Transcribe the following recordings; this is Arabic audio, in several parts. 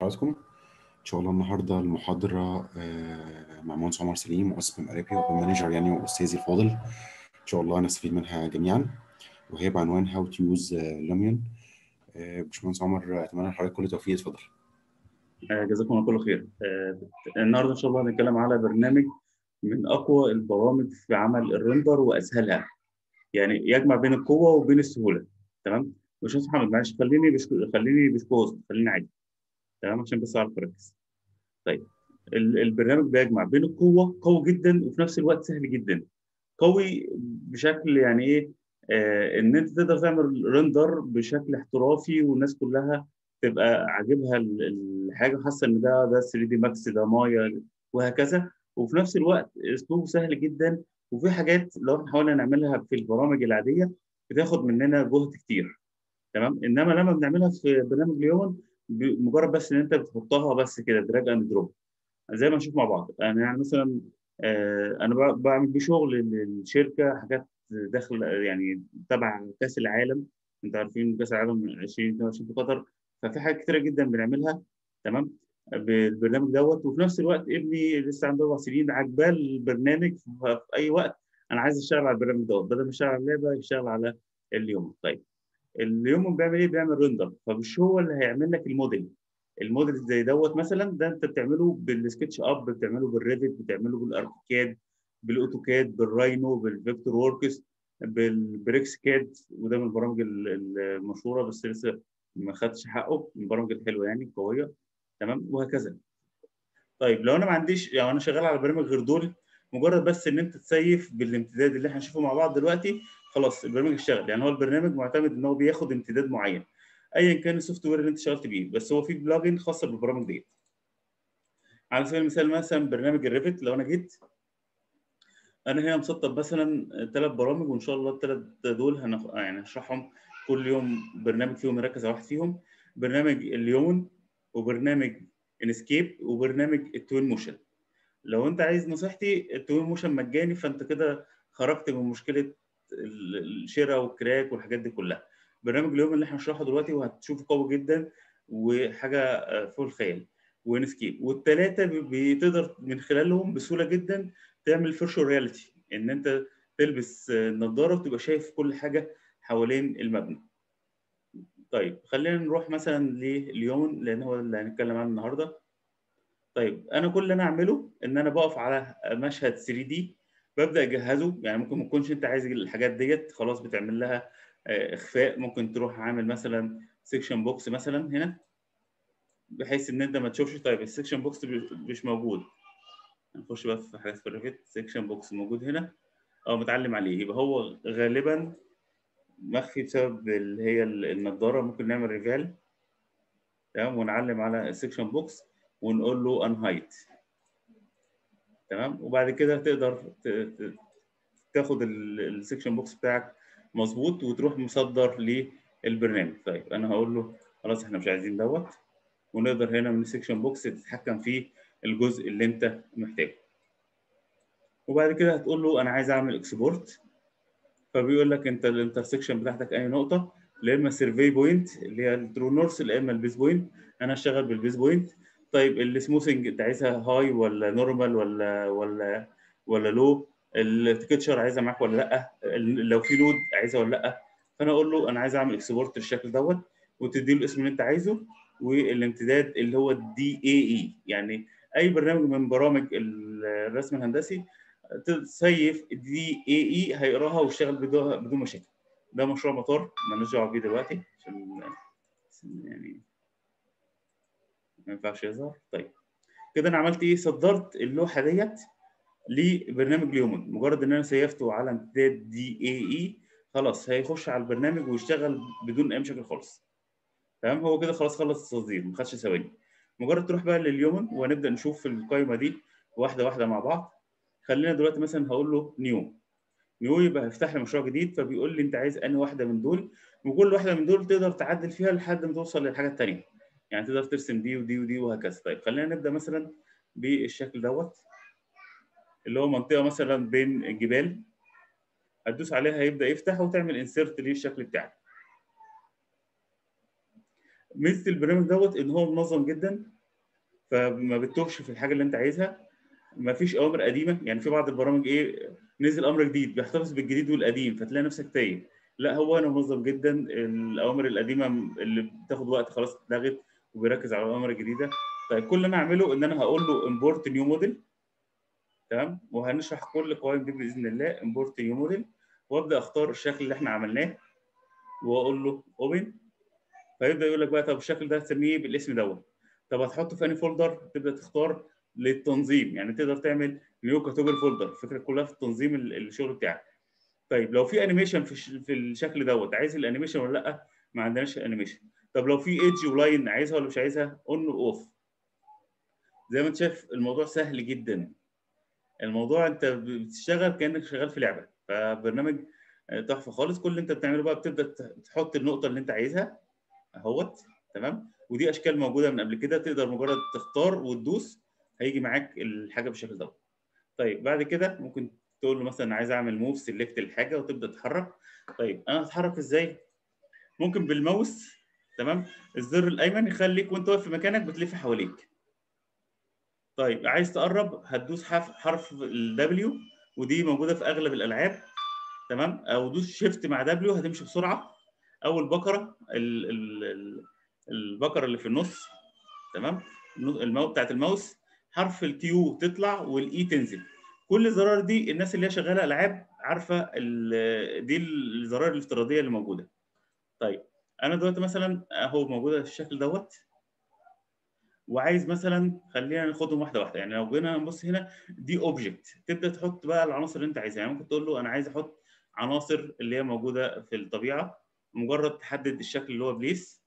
حضراتكم إن شاء الله النهارده المحاضرة آه، مع مهندس عمر سليم مؤسس BIM Arabia و BIM manager يعني وأستاذي الفاضل. إن شاء الله نستفيد منها جميعا. وهي بعنوان How to Use Lumion باشمهندس عمر أتمنى لحضرتك كل التوفيق. اتفضل. آه، جزاكم الله كل خير. آه، النهارده إن شاء الله هنتكلم على برنامج من أقوى البرامج في عمل ال render وأسهلها. يعني يجمع بين القوة وبين السهولة. تمام؟ مش محمد معلش خليني بش... خليني بسكوز خليني عادي تمام؟ عشان بس أعرف أركز. طيب ال- البرنامج بيجمع بين القوه قوي جدا وفي نفس الوقت سهل جدا. قوي بشكل يعني إيه؟ آه إن أنت تقدر تعمل render بشكل احترافي والناس كلها تبقى عاجبها ال- الحاجة حاسة إن ده ده 3D Max ده مايا وهكذا. وفي نفس الوقت أسلوبه سهل جدا. وفي حاجات لو إحنا حاولنا نعملها في البرامج العادية بتاخد مننا جهد كتير. تمام؟ إنما لما بنعملها في برنامج Lumion مجرد بس إن أنت بتحطها بس كده drag and drop زي ما نشوف مع بعض. أنا يعني مثلا آه أنا بعمل بيه شغل للشركة حاجات داخل يعني تبع كأس العالم. أنت عارفين كأس العالم 2022 في قطر. ففي حاجات كتيرة جدا بنعملها. تمام؟ بالبرنامج دوت. وفي نفس الوقت ابني لسه عنده أربع سنين عجباه البرنامج. في أي وقت أنا عايز أشتغل على البرنامج دوت بدل ما يشتغل على اللعبة يشتغل على Lumion. طيب. Lumion بيعمل إيه؟ بيعمل render فمش هو اللي هيعمل لك ال model. ال model زي دوت مثلا ده أنت بتعمله بال SketchUp بتعمله بال Revit بتعمله بال ArchiCAD بال AutoCAD بال Rhino بال Vectorworks بال BricsCAD وده من البرامج ال- المشهورة بس لسه ما خدش حقه. من البرامج الحلوة يعني القوية. تمام؟ وهكذا. طيب لو أنا ما عنديش يعني أنا شغال على برامج غير دول مجرد بس إن أنت تسيف بالامتداد اللي إحنا هنشوفه مع بعض دلوقتي خلاص البرنامج اشتغل. يعني هو البرنامج معتمد إن هو بياخد امتداد معين ايا كان ال software اللي أنت اشتغلت بيه بس هو في plugin خاصه بالبرامج ديت. على سبيل المثال مثلا برنامج ال Revit لو أنا جيت أنا هنا مسطب مثلا ثلاث برامج وإن شاء الله الثلاث دول هنخ... يعني هشرحهم كل يوم برنامج فيهم نركز على واحد فيهم. برنامج Lumion وبرنامج Enscape وبرنامج ال Twinmotion. لو أنت عايز نصيحتي ال Twinmotion مجاني فأنت كده خرجت من مشكلة الشراء وال crack والحاجات دي كلها. برنامج Lumion اللي إحنا هنشرحه دلوقتي وهتشوفه قوي جدا وحاجة فوق الخيال و Enscape والثلاثه بتقدر من خلالهم بسهولة جدا تعمل virtual reality إن أنت تلبس آه، نظارة وتبقى شايف كل حاجة حوالين المبنى. طيب خلينا نروح مثلا ل Lumion لأن هو اللي هنتكلم عنه النهارده. طيب أنا كل اللي أنا أعمله إن أنا بقف على مشهد 3D ببدأ أجهزه. يعني ممكن ما تكونش أنت عايز الحاجات ديت خلاص بتعمل لها آه، إخفاء. ممكن تروح عامل مثلا section box مثلا هنا بحيث إن أنت ما تشوفش. طيب ال section box مش موجود. نخش بقى في حاجات في ال Revit section box موجود هنا. أو متعلم عليه. يبقى هو غالبا مخفي بسبب اللي هي النضارة. ممكن نعمل reveal تمام ونعلم على ال section box ونقول له unhide تمام؟ وبعد كده تقدر تاخد ال section box بتاعك مظبوط وتروح مصدر للبرنامج. طيب أنا هقول له خلاص إحنا مش عايزين دوت ونقدر هنا من ال section box تتحكم في الجزء اللي أنت محتاجه. وبعد كده هتقول له أنا عايز أعمل export فبيقول لك أنت ال intersection بتاعتك أي نقطة لا إما survey point اللي هي ال true north لا إما ال base point أنا هشتغل بال base point طيب ال smoothing انت عايزها high ولا normal ولا ولا ولا لو ال texture عايزها معاك ولا لأ؟ لو في LOD عايزها ولا لأ؟ فأنا أقول له أنا عايز أعمل export بالشكل دوت وتدي له الاسم اللي أنت عايزه والامتداد اللي هو ال DAE يعني أي برنامج من برامج ال- الرسم الهندسي تسيف DAE هيقراها ويشتغل بدون مشاكل. ده مشروع مطار مالناش دعوة بيه دلوقتي عشان يعني ما ينفعش يظهر. طيب. كده أنا عملت إيه؟ صدرت اللوحة ديت لبرنامج Lumion مجرد إن أنا سيفته على امتداد DAE خلاص هيخش على البرنامج ويشتغل بدون أي مشاكل خالص. تمام؟ هو كده خلاص خلص التصدير ما خدش ثواني. مجرد تروح بقى لليومن وهنبدا نشوف القائمه دي واحدة واحدة مع بعض. خلينا دلوقتي مثلا هقول له نيو. نيو يبقى هيفتح لي مشروع جديد فبيقول لي أنت عايز أنهي واحدة من دول؟ وكل واحدة من دول تقدر تعدل فيها لحد ما توصل للحاجة الثانية يعني تقدر ترسم دي ودي ودي وهكذا. طيب خلينا نبدأ مثلا بالشكل دوت اللي هو منطقة مثلا بين الجبال هتدوس عليها هيبدا يفتح وتعمل انسيرت للشكل بتاعك. ميزه البرنامج دوت إن هو منظم جدا فما بتتوهش في الحاجة اللي أنت عايزها. ما فيش أوامر قديمة. يعني في بعض البرامج إيه نزل أمر جديد بيحتفظ بالجديد والقديم فتلاقي نفسك تايه. لا هو أنا منظم جدا الأوامر القديمة اللي بتاخد وقت خلاص اتلغت وبيركز على الاوامر الجديده طيب كل اللي أنا اعمله إن أنا هقول له import new model تمام؟ وهنشرح كل القوائم دي بإذن الله import new model وأبدأ أختار الشكل اللي إحنا عملناه. وأقول له open فيبدأ يقول لك بقى طب الشكل ده هتسميه بالاسم دوت. طب هتحطه في أنهي folder تبدأ تختار للتنظيم. يعني تقدر تعمل new category folder الفكرة كلها في التنظيم الشغل بتاعك. طيب لو في animation في الشكل دوت عايز ال animation ولا لأ؟ ما عندناش animation طب لو في edge و line عايزها ولا مش عايزها؟ on off زي ما انت شايف الموضوع سهل جدا. الموضوع انت بتشتغل كأنك شغال في لعبة. فبرنامج تحفة خالص. كل اللي انت بتعمله بقى بتبدأ تحط النقطة اللي انت عايزها اهوت تمام؟ ودي أشكال موجودة من قبل كده. تقدر مجرد تختار وتدوس هيجي معاك الحاجة بالشكل ده. طيب بعد كده ممكن تقول له مثلا عايز أعمل move select الحاجة وتبدأ تتحرك. طيب أنا هتحرك إزاي؟ ممكن بالماوس تمام؟ الزر الأيمن يخليك وأنت واقف في مكانك بتلف حواليك. طيب عايز تقرب هتدوس حرف ال W ودي موجودة في أغلب الألعاب. تمام؟ أو دوس shift مع W هتمشي بسرعة. أو البكرة ال ال البكرة اللي في النص. تمام؟ الماوس بتاعت الماوس. حرف ال Q تطلع وال E تنزل. كل الزرار دي الناس اللي هي شغالة ألعاب عارفة دي الزرار الافتراضية اللي موجودة. طيب أنا دلوقتي مثلا أهو موجودة الشكل دوت وعايز مثلا خلينا ناخدهم واحدة واحدة. يعني لو جينا نبص هنا دي object تبدأ تحط بقى العناصر اللي أنت عايزها. يعني ممكن تقول له أنا عايز أحط عناصر اللي هي موجودة في الطبيعة مجرد تحدد الشكل اللي هو place.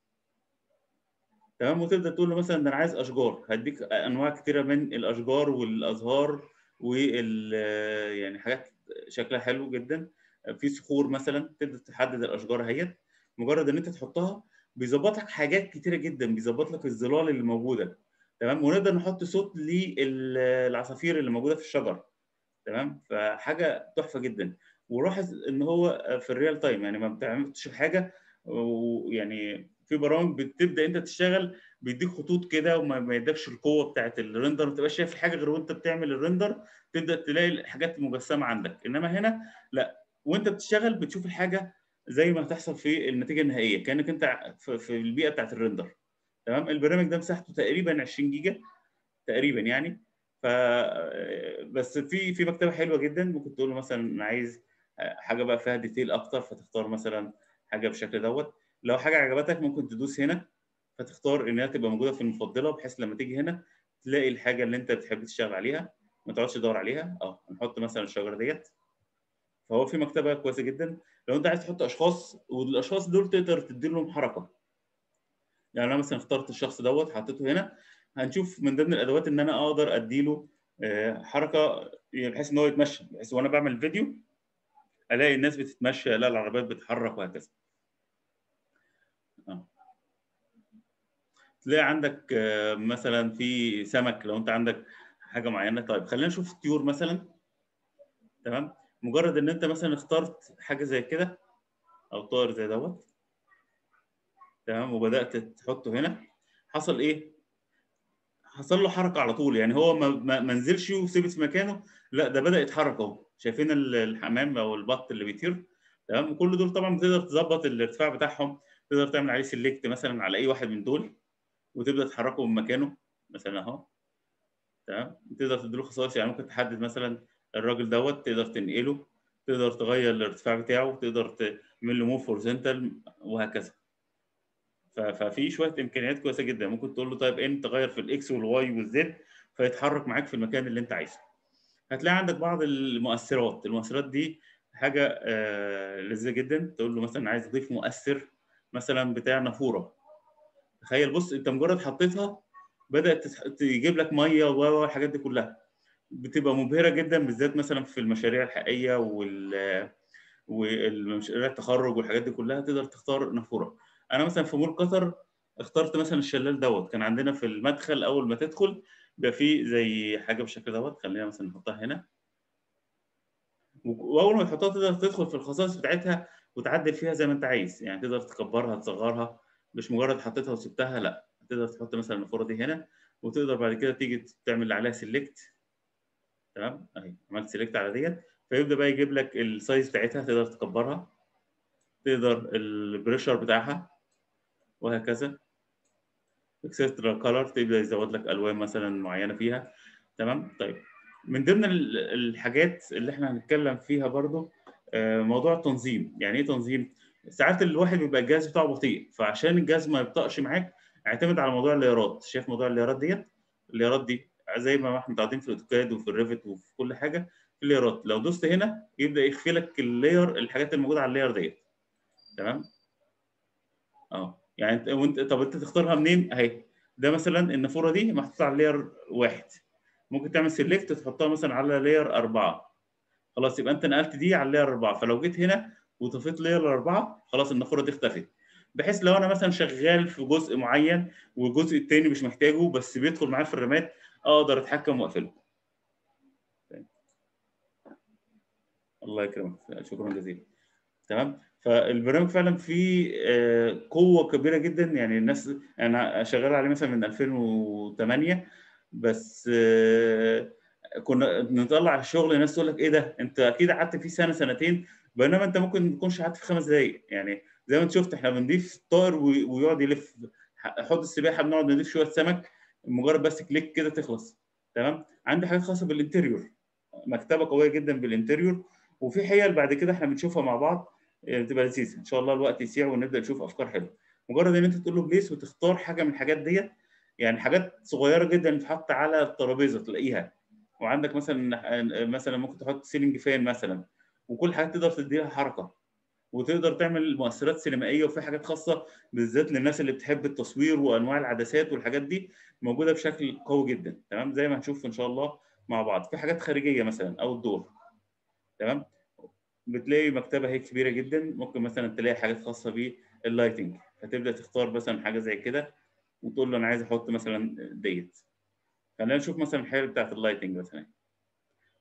تمام؟ وتبدأ تقول له مثلا ده أنا عايز أشجار. هديك أنواع كتيرة من الأشجار والأزهار وال يعني حاجات شكلها حلو جدا. في صخور مثلا تبدأ تحدد الأشجار اهيت مجرد إن أنت تحطها بيظبط لك حاجات كتيرة جدا بيظبط لك الظلال اللي موجودة تمام؟ ونقدر نحط صوت للعصافير اللي موجودة في الشجر تمام؟ فحاجة تحفة جدا. ولاحظ إن هو في الريال تايم يعني ما بتعملش حاجة ويعني في برامج بتبدأ أنت تشتغل بيديك خطوط كده وما يدكش القوة بتاعت ال render ما تبقاش شايف الحاجة غير وأنت بتعمل ال render تبدأ تلاقي الحاجات مجسمة عندك. إنما هنا لا وأنت بتشتغل بتشوف الحاجة زي ما هتحصل في النتيجة النهائية كأنك أنت في البيئة بتاعت ال render. تمام؟ البرنامج ده مساحته تقريبا 20 جيجا تقريبا يعني. ف بس في في مكتبة حلوة جدا. ممكن تقول له مثلا أنا عايز حاجة بقى فيها detail أكتر فتختار مثلا حاجة بالشكل دوت. لو حاجة عجبتك ممكن تدوس هنا فتختار إنها تبقى موجودة في المفضلة بحيث لما تيجي هنا تلاقي الحاجة اللي أنت بتحب تشتغل عليها ما تقعدش تدور عليها. آه نحط مثلا الشجرة ديت. فهو في مكتبة كويسة جدا. لو أنت عايز تحط أشخاص والأشخاص دول تقدر تدي لهم حركة. يعني أنا مثلا اخترت الشخص دوت حطيته هنا. هنشوف من ضمن الأدوات إن أنا أقدر اديله حركة بحيث إن هو يتمشى. بحيث وأنا بعمل فيديو ألاقي الناس بتتمشى ألاقي العربيات بتتحرك وهكذا. آه. تلاقي عندك مثلا في سمك. لو أنت عندك حاجة معينة. طيب خلينا نشوف الطيور مثلا. تمام؟ مجرد إن أنت مثلا اخترت حاجة زي كده أو طائر زي دوت. تمام؟ وبدأت تحطه هنا. حصل إيه؟ حصل له حركة على طول. يعني هو ما نزلش وثبت في مكانه. لا ده بدأ يتحرك أهو. شايفين الحمام أو البط اللي بيطير. تمام؟ وكل دول طبعا بتقدر تظبط الارتفاع بتاعهم. تقدر تعمل عليه select مثلا على أي واحد من دول. وتبدأ تحركه من مكانه. مثلا أهو. تمام؟ تقدر تديله خصائص. يعني ممكن تحدد مثلا الراجل دوت تقدر تنقله تقدر تغير الارتفاع بتاعه تقدر تعمل له move horizontal وهكذا. ففي شوية إمكانيات كويسة جدا. ممكن تقول له طيب انت تغير في الاكس والواي والزد فيتحرك معاك في المكان اللي أنت عايزه. هتلاقي عندك بعض المؤثرات. المؤثرات دي حاجة آه لذيذة جدا. تقول له مثلا عايز أضيف مؤثر مثلا بتاع نافورة. تخيل بص أنت مجرد حطيتها بدأت تجيب لك مية والحاجات دي كلها. بتبقى مبهرة جدا بالذات مثلا في المشاريع الحقيقية وال والمشاريع التخرج والحاجات دي كلها تقدر تختار نافورة. أنا مثلا في مول قطر اخترت مثلا الشلال دوت. كان عندنا في المدخل أول ما تدخل بيبقى فيه زي حاجة بالشكل دوت خلينا مثلا نحطها هنا. وأول ما تحطها تقدر تدخل في الخصائص بتاعتها وتعدل فيها زي ما أنت عايز. يعني تقدر تكبرها تصغرها. مش مجرد حطيتها وسبتها لأ. تقدر تحط مثلا النافورة دي هنا وتقدر بعد كده تيجي تعمل عليها select تمام؟ أهي عملت select على ديت. فيبدأ بقى يجيب لك ال size بتاعتها تقدر تكبرها تقدر ال pressure بتاعها وهكذا. extra color تبدأ يزود لك ألوان مثلا معينة فيها. تمام؟ طيب. من ضمن الحاجات اللي إحنا هنتكلم فيها برضو موضوع التنظيم. يعني إيه تنظيم؟ ساعات الواحد بيبقى الجهاز بتاعه بطيء فعشان الجهاز ما يبطأش معاك اعتمد على موضوع اللييرات شايف موضوع اللييرات ديت؟ اللييرات دي. زي ما إحنا متعودين في ال AutoCAD وفي ال Revit وفي كل حاجة في اللييرات لو دوست هنا يبدأ يخفي لك ال layer الحاجات الموجوده على ال layer ديت. تمام؟ آه. يعني انت وانت طب انت تختارها منين؟ اهي. ده مثلا النافوره دي محطوطة على layer واحد. ممكن تعمل select تحطها مثلا على layer أربعة. خلاص يبقى أنت نقلت دي على layer أربعة. فلو جيت هنا وطفيت layer أربعة خلاص النافوره دي اختفت. بحيث لو أنا مثلا شغال في جزء معين والجزء الثاني مش محتاجه بس بيدخل معايا في الرامات أقدر أتحكم وأقفله. الله يكرمك. شكرا جزيلا. تمام؟ فالبرنامج فعلا فيه قوة كبيرة جدا. يعني الناس أنا شغال عليه مثلا من 2008 بس كنا نطلع الشغل الناس تقول لك إيه ده؟ أنت أكيد قعدت فيه سنة سنتين. بينما أنت ممكن ما تكونش قعدت في خمس دقائق يعني زي ما أنت شفت إحنا بنضيف طائر ويقعد يلف. حوض السباحة بنقعد نضيف شوية سمك. مجرد بس click كده تخلص. تمام؟ عندي حاجات خاصة بال interior مكتبة قوية جدا بال interior وفي حيل بعد كده إحنا بنشوفها مع بعض بتبقى لذيذة. إن شاء الله الوقت يسيع ونبدأ نشوف أفكار حلوة. مجرد إن أنت تقول له place وتختار حاجة من الحاجات ديت يعني حاجات صغيرة جدا تتحط على الترابيزة تلاقيها. وعندك مثلا مثلا ممكن تحط ceiling fan مثلا. وكل حاجة تقدر تديها حركة. وتقدر تعمل مؤثرات سينمائية وفي حاجات خاصة بالذات للناس اللي بتحب التصوير وأنواع العدسات والحاجات دي موجودة بشكل قوي جدا تمام؟ زي ما هنشوف إن شاء الله مع بعض. في حاجات خارجية مثلا outdoor تمام؟ بتلاقي مكتبة هي كبيرة جدا ممكن مثلا تلاقي حاجات خاصة بال lighting فتبدا تختار مثلا حاجة زي كده وتقول له أنا عايز أحط مثلا ديت خلينا نشوف مثلا الحاجة بتاعت ال lighting مثلا.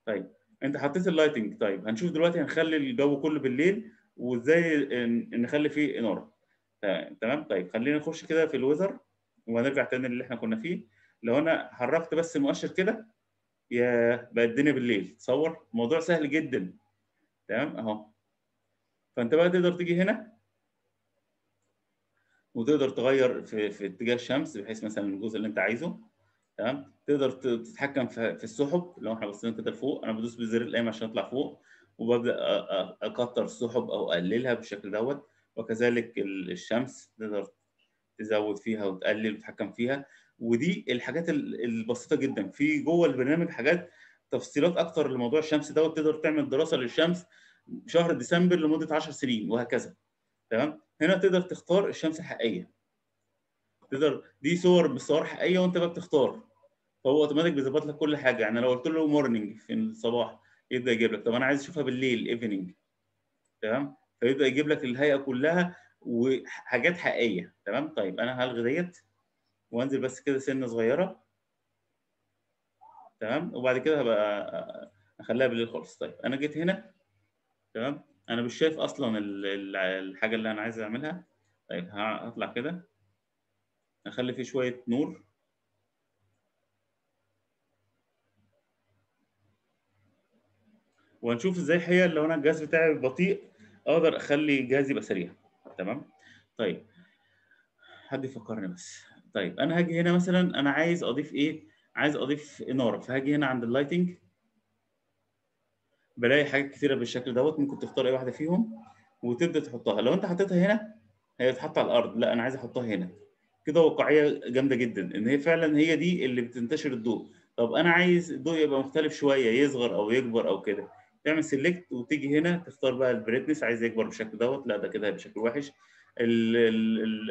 طيب أنت حطيت ال lighting طيب هنشوف دلوقتي هنخلي الجو كله بالليل وازاي نخلي فيه إنارة. تمام؟ طيب خلينا نخش كده في ال weather وهنرجع تاني اللي إحنا كنا فيه. لو أنا حركت بس المؤشر كده يا بقى الدنيا بالليل. تصور؟ موضوع سهل جدا. تمام؟ أهو. فأنت بقى تقدر تيجي هنا وتقدر تغير في, في اتجاه الشمس بحيث مثلا الجزء اللي أنت عايزه. تمام؟ تقدر تتحكم في, السحب. لو إحنا بصينا كده لفوق أنا بدوس بالزر الأيمن عشان أطلع فوق. وببدأ أكتر السحب أو أقللها بالشكل دوت وكذلك الشمس تقدر تزود فيها وتقلل وتتحكم فيها. ودي الحاجات البسيطة جدا. في جوه البرنامج حاجات تفصيلات أكتر لموضوع الشمس دوت. تقدر تعمل دراسة للشمس شهر ديسمبر لمدة 10 سنين وهكذا. تمام؟ هنا تقدر تختار الشمس الحقيقيه تقدر دي صور بصور حقيقية وأنت بقى بتختار. فهو أوتوماتيك بيظبط لك كل حاجة. يعني لو قلت له morning في الصباح يبدأ يجيب لك. طب أنا عايز أشوفها بالليل evening تمام؟ فيبدأ يجيب لك الهيئة كلها وحاجات حقيقية. تمام؟ طيب أنا هلغي ديت وأنزل بس كده سنة صغيرة. تمام؟ وبعد كده هبقى أخليها بالليل خالص. طيب أنا جيت هنا. تمام؟ أنا مش شايف أصلا الحاجة اللي أنا عايز أعملها. طيب هطلع كده. أخلي فيه شوية نور. وهنشوف إزاي هي لو أنا الجهاز بتاعي بطيء أقدر أخلي جهازي يبقى سريع. تمام؟ طيب. حد يفكرني بس. طيب أنا هاجي هنا مثلا أنا عايز أضيف إيه؟ عايز أضيف إنارة. فهاجي هنا عند اللايتنج. بلاقي حاجات كتيرة بالشكل دوت ممكن تختار أي واحدة فيهم وتبدأ تحطها. لو أنت حطيتها هنا هي تتحط على الأرض. لا أنا عايز أحطها هنا. كده واقعية جامدة جدا إن هي فعلا هي دي اللي بتنتشر الضوء. طب أنا عايز الضوء يبقى مختلف شوية يصغر أو يكبر أو كده. تعمل select وتيجي هنا تختار بقى ال brightness عايز يكبر بالشكل دوت لا ده كده هيبقى وحش. ال ال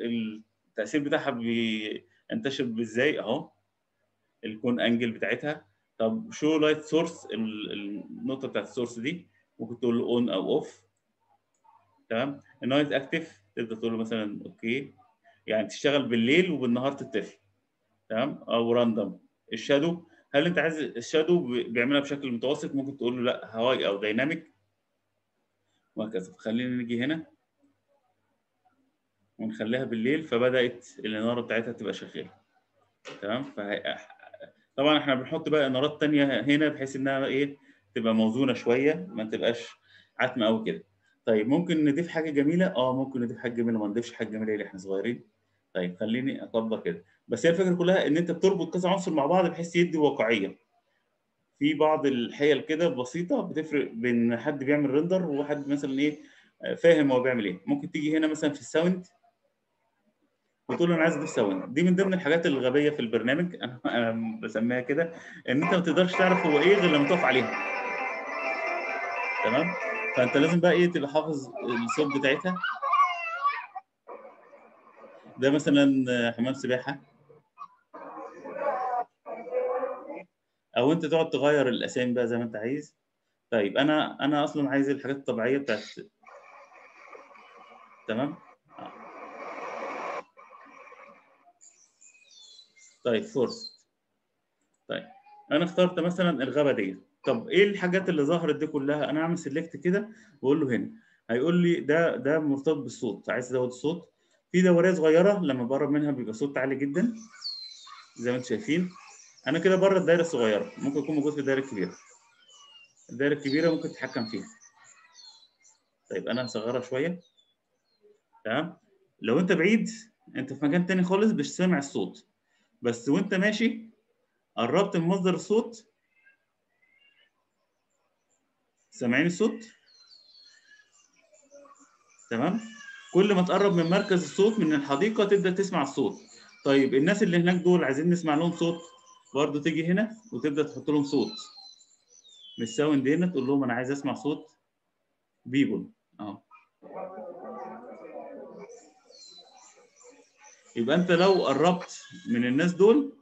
ال التأثير بتاعها بينتشر إزاي؟ أهو ال cone angle بتاعتها. طب show light source النقطة بتاعت ال source دي ممكن تقول له on أو off تمام؟ ال night active تبدا تقول له مثلا okay يعني تشتغل بالليل وبالنهار تطفي تمام؟ أو random ال shadow هل انت عايز ال shadow بيعملها بشكل متوسط؟ ممكن تقول له لا high أو dynamic. وهكذا. خلينا نيجي هنا. ونخليها بالليل فبدأت الإنارة بتاعتها تبقى شغالة. تمام. طبعا إحنا بنحط بقى إنارات تانية هنا بحيث إنها إيه تبقى موزونة شوية ما تبقاش عتمة قوي كده. طيب ممكن نضيف حاجة جميلة؟ آه ممكن نضيف حاجة جميلة ما نضيفش حاجة جميلة إحنا صغيرين. طيب خليني أكبر كده. بس هي الفكرة كلها إن أنت بتربط كذا عنصر مع بعض بحيث يدي واقعية. في بعض الحيل كده بسيطة بتفرق بين حد بيعمل render وواحد مثلا إيه فاهم هو بيعمل إيه. ممكن تيجي هنا مثلا في ال sound وتقول له أنا عايز أضيف ساوند دي من ضمن الحاجات الغبية في البرنامج. أنا بسميها كده إن أنت ما تقدرش تعرف هو إيه غير لما تقف عليها. تمام؟ فأنت لازم بقى إيه تبقى حافظ الصوت بتاعتها. ده مثلا حمام سباحة. أو أنت تقعد تغير الأسامي بقى زي ما أنت عايز؟ طيب أنا أنا أصلا عايز الحاجات الطبيعية بتاعت تمام؟ طيب forest طيب أنا اخترت مثلا الغابة دي طب إيه الحاجات اللي ظهرت دي كلها؟ أنا أعمل select كده وأقول له هنا. هيقول لي ده ده مرتبط بالصوت. عايز ازود الصوت. في دورية صغيرة لما بقرب منها بيبقى صوت عالي جدا زي ما أنتم شايفين. أنا كده بره الدايرة الصغيرة ممكن يكون موجود في الدايرة الكبيرة. الدايرة الكبيرة ممكن تتحكم فيها. طيب أنا هصغرها شوية. تمام؟ لو أنت بعيد أنت في مكان تاني خالص مش سامع الصوت. بس وأنت ماشي قربت من مصدر الصوت. سامعين الصوت؟ تمام؟ كل ما تقرب من مركز الصوت من الحديقة تبدأ تسمع الصوت. طيب الناس اللي هناك دول عايزين نسمع لهم صوت؟ برضه تيجي هنا وتبدأ تحط لهم صوت. من ال sound هنا تقول لهم أنا عايز أسمع صوت people آه يبقى أنت لو قربت من الناس دول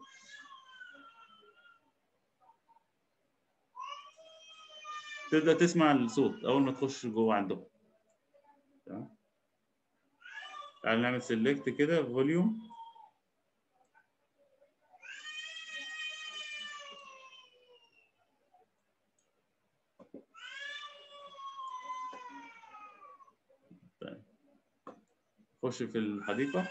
تبدأ تسمع الصوت أول ما تخش جوه عندهم. تمام؟ تعال نعمل select كده volume خش في الحديقة.